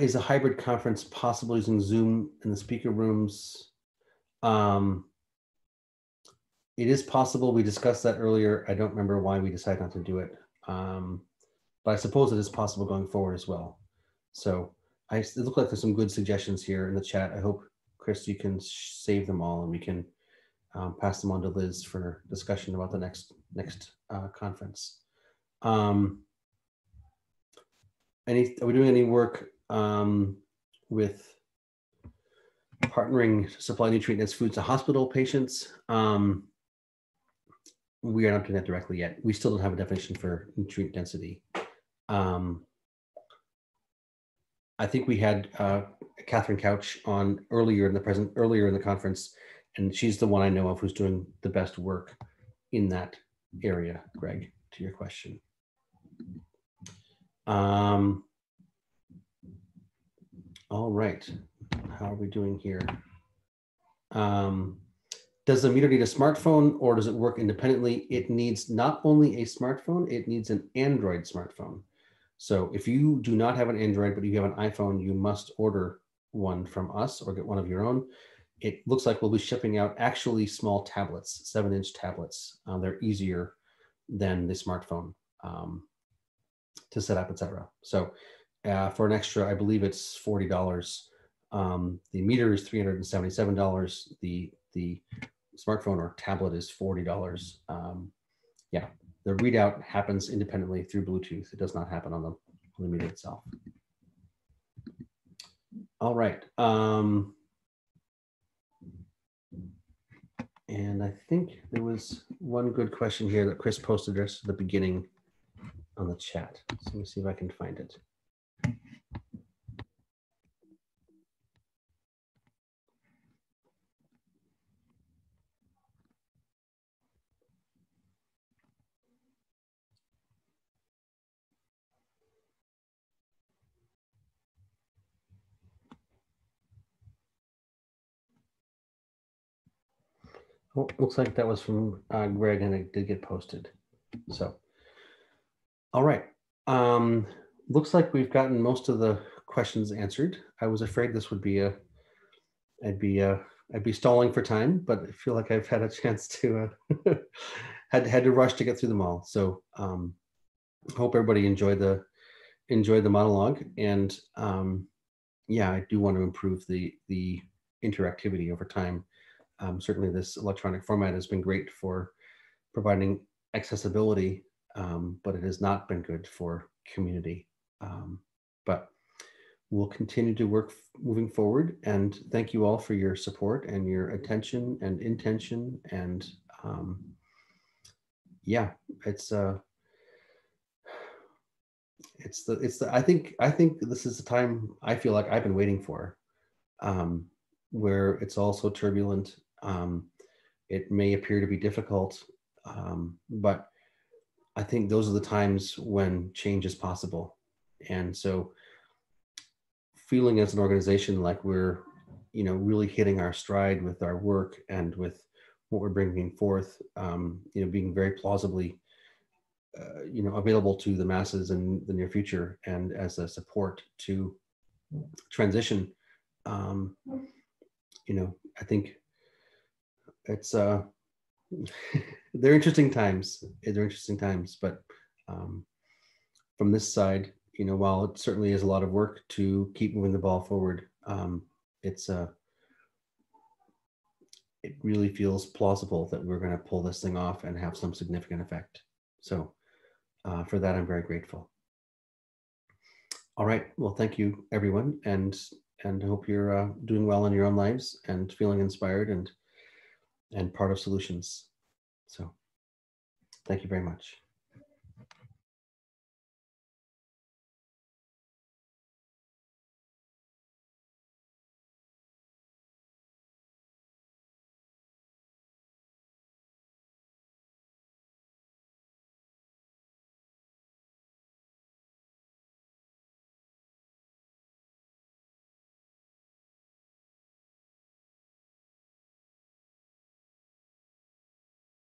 is a hybrid conference possible using Zoom in the speaker rooms? Um, it is possible. We discussed that earlier. I don't remember why we decided not to do it. Um, but I suppose it is possible going forward as well. So I, it looks like there's some good suggestions here in the chat. I hope, Chris, you can save them all and we can um, pass them on to Liz for discussion about the next next uh, conference. Um, any, are we doing any work um, with partnering to supply nutrient dense foods to hospital patients. Um, we are not doing that directly yet. We still don't have a definition for nutrient density. Um, I think we had uh, Catherine Couch on earlier in the present earlier in the conference, and she's the one I know of who's doing the best work in that area. Greg, to your question. Um, all right. How are we doing here? Um, does the meter need a smartphone or does it work independently? It needs not only a smartphone, it needs an Android smartphone. So if you do not have an Android, but you have an iPhone, you must order one from us or get one of your own. It looks like we'll be shipping out actually small tablets, seven inch tablets. Uh, they're easier than the smartphone um, to set up, etc. So uh, for an extra, I believe it's $40. Um, the meter is $377. The, the smartphone or tablet is $40. Um, yeah, the readout happens independently through Bluetooth. It does not happen on the, on the meter itself. All right. Um, and I think there was one good question here that Chris posted just at the beginning on the chat. So let me see if I can find it. Well, looks like that was from uh, Greg and it did get posted. So, all right. Um, looks like we've gotten most of the questions answered. I was afraid this would be a, I'd be uh, I'd be stalling for time, but I feel like I've had a chance to uh, had had to rush to get through them all. So um, hope everybody enjoyed the enjoyed the monologue, and um, yeah, I do want to improve the the interactivity over time um, certainly this electronic format has been great for providing accessibility, um, but it has not been good for community. Um, but we'll continue to work moving forward. And thank you all for your support and your attention and intention. And um, yeah, it's uh, it's the it's the I think I think this is the time I feel like I've been waiting for, um, where it's all so turbulent. Um, it may appear to be difficult, um, but I think those are the times when change is possible. And so feeling as an organization like we're, you know, really hitting our stride with our work and with what we're bringing forth, um, you know, being very plausibly, uh, you know, available to the masses in the near future and as a support to transition, um, you know, I think it's, uh, they're interesting times. They're interesting times, but um, from this side, you know, while it certainly is a lot of work to keep moving the ball forward, um, it's uh, it really feels plausible that we're going to pull this thing off and have some significant effect. So uh, for that, I'm very grateful. All right. Well, thank you, everyone, and and hope you're uh, doing well in your own lives and feeling inspired and and part of solutions. So thank you very much.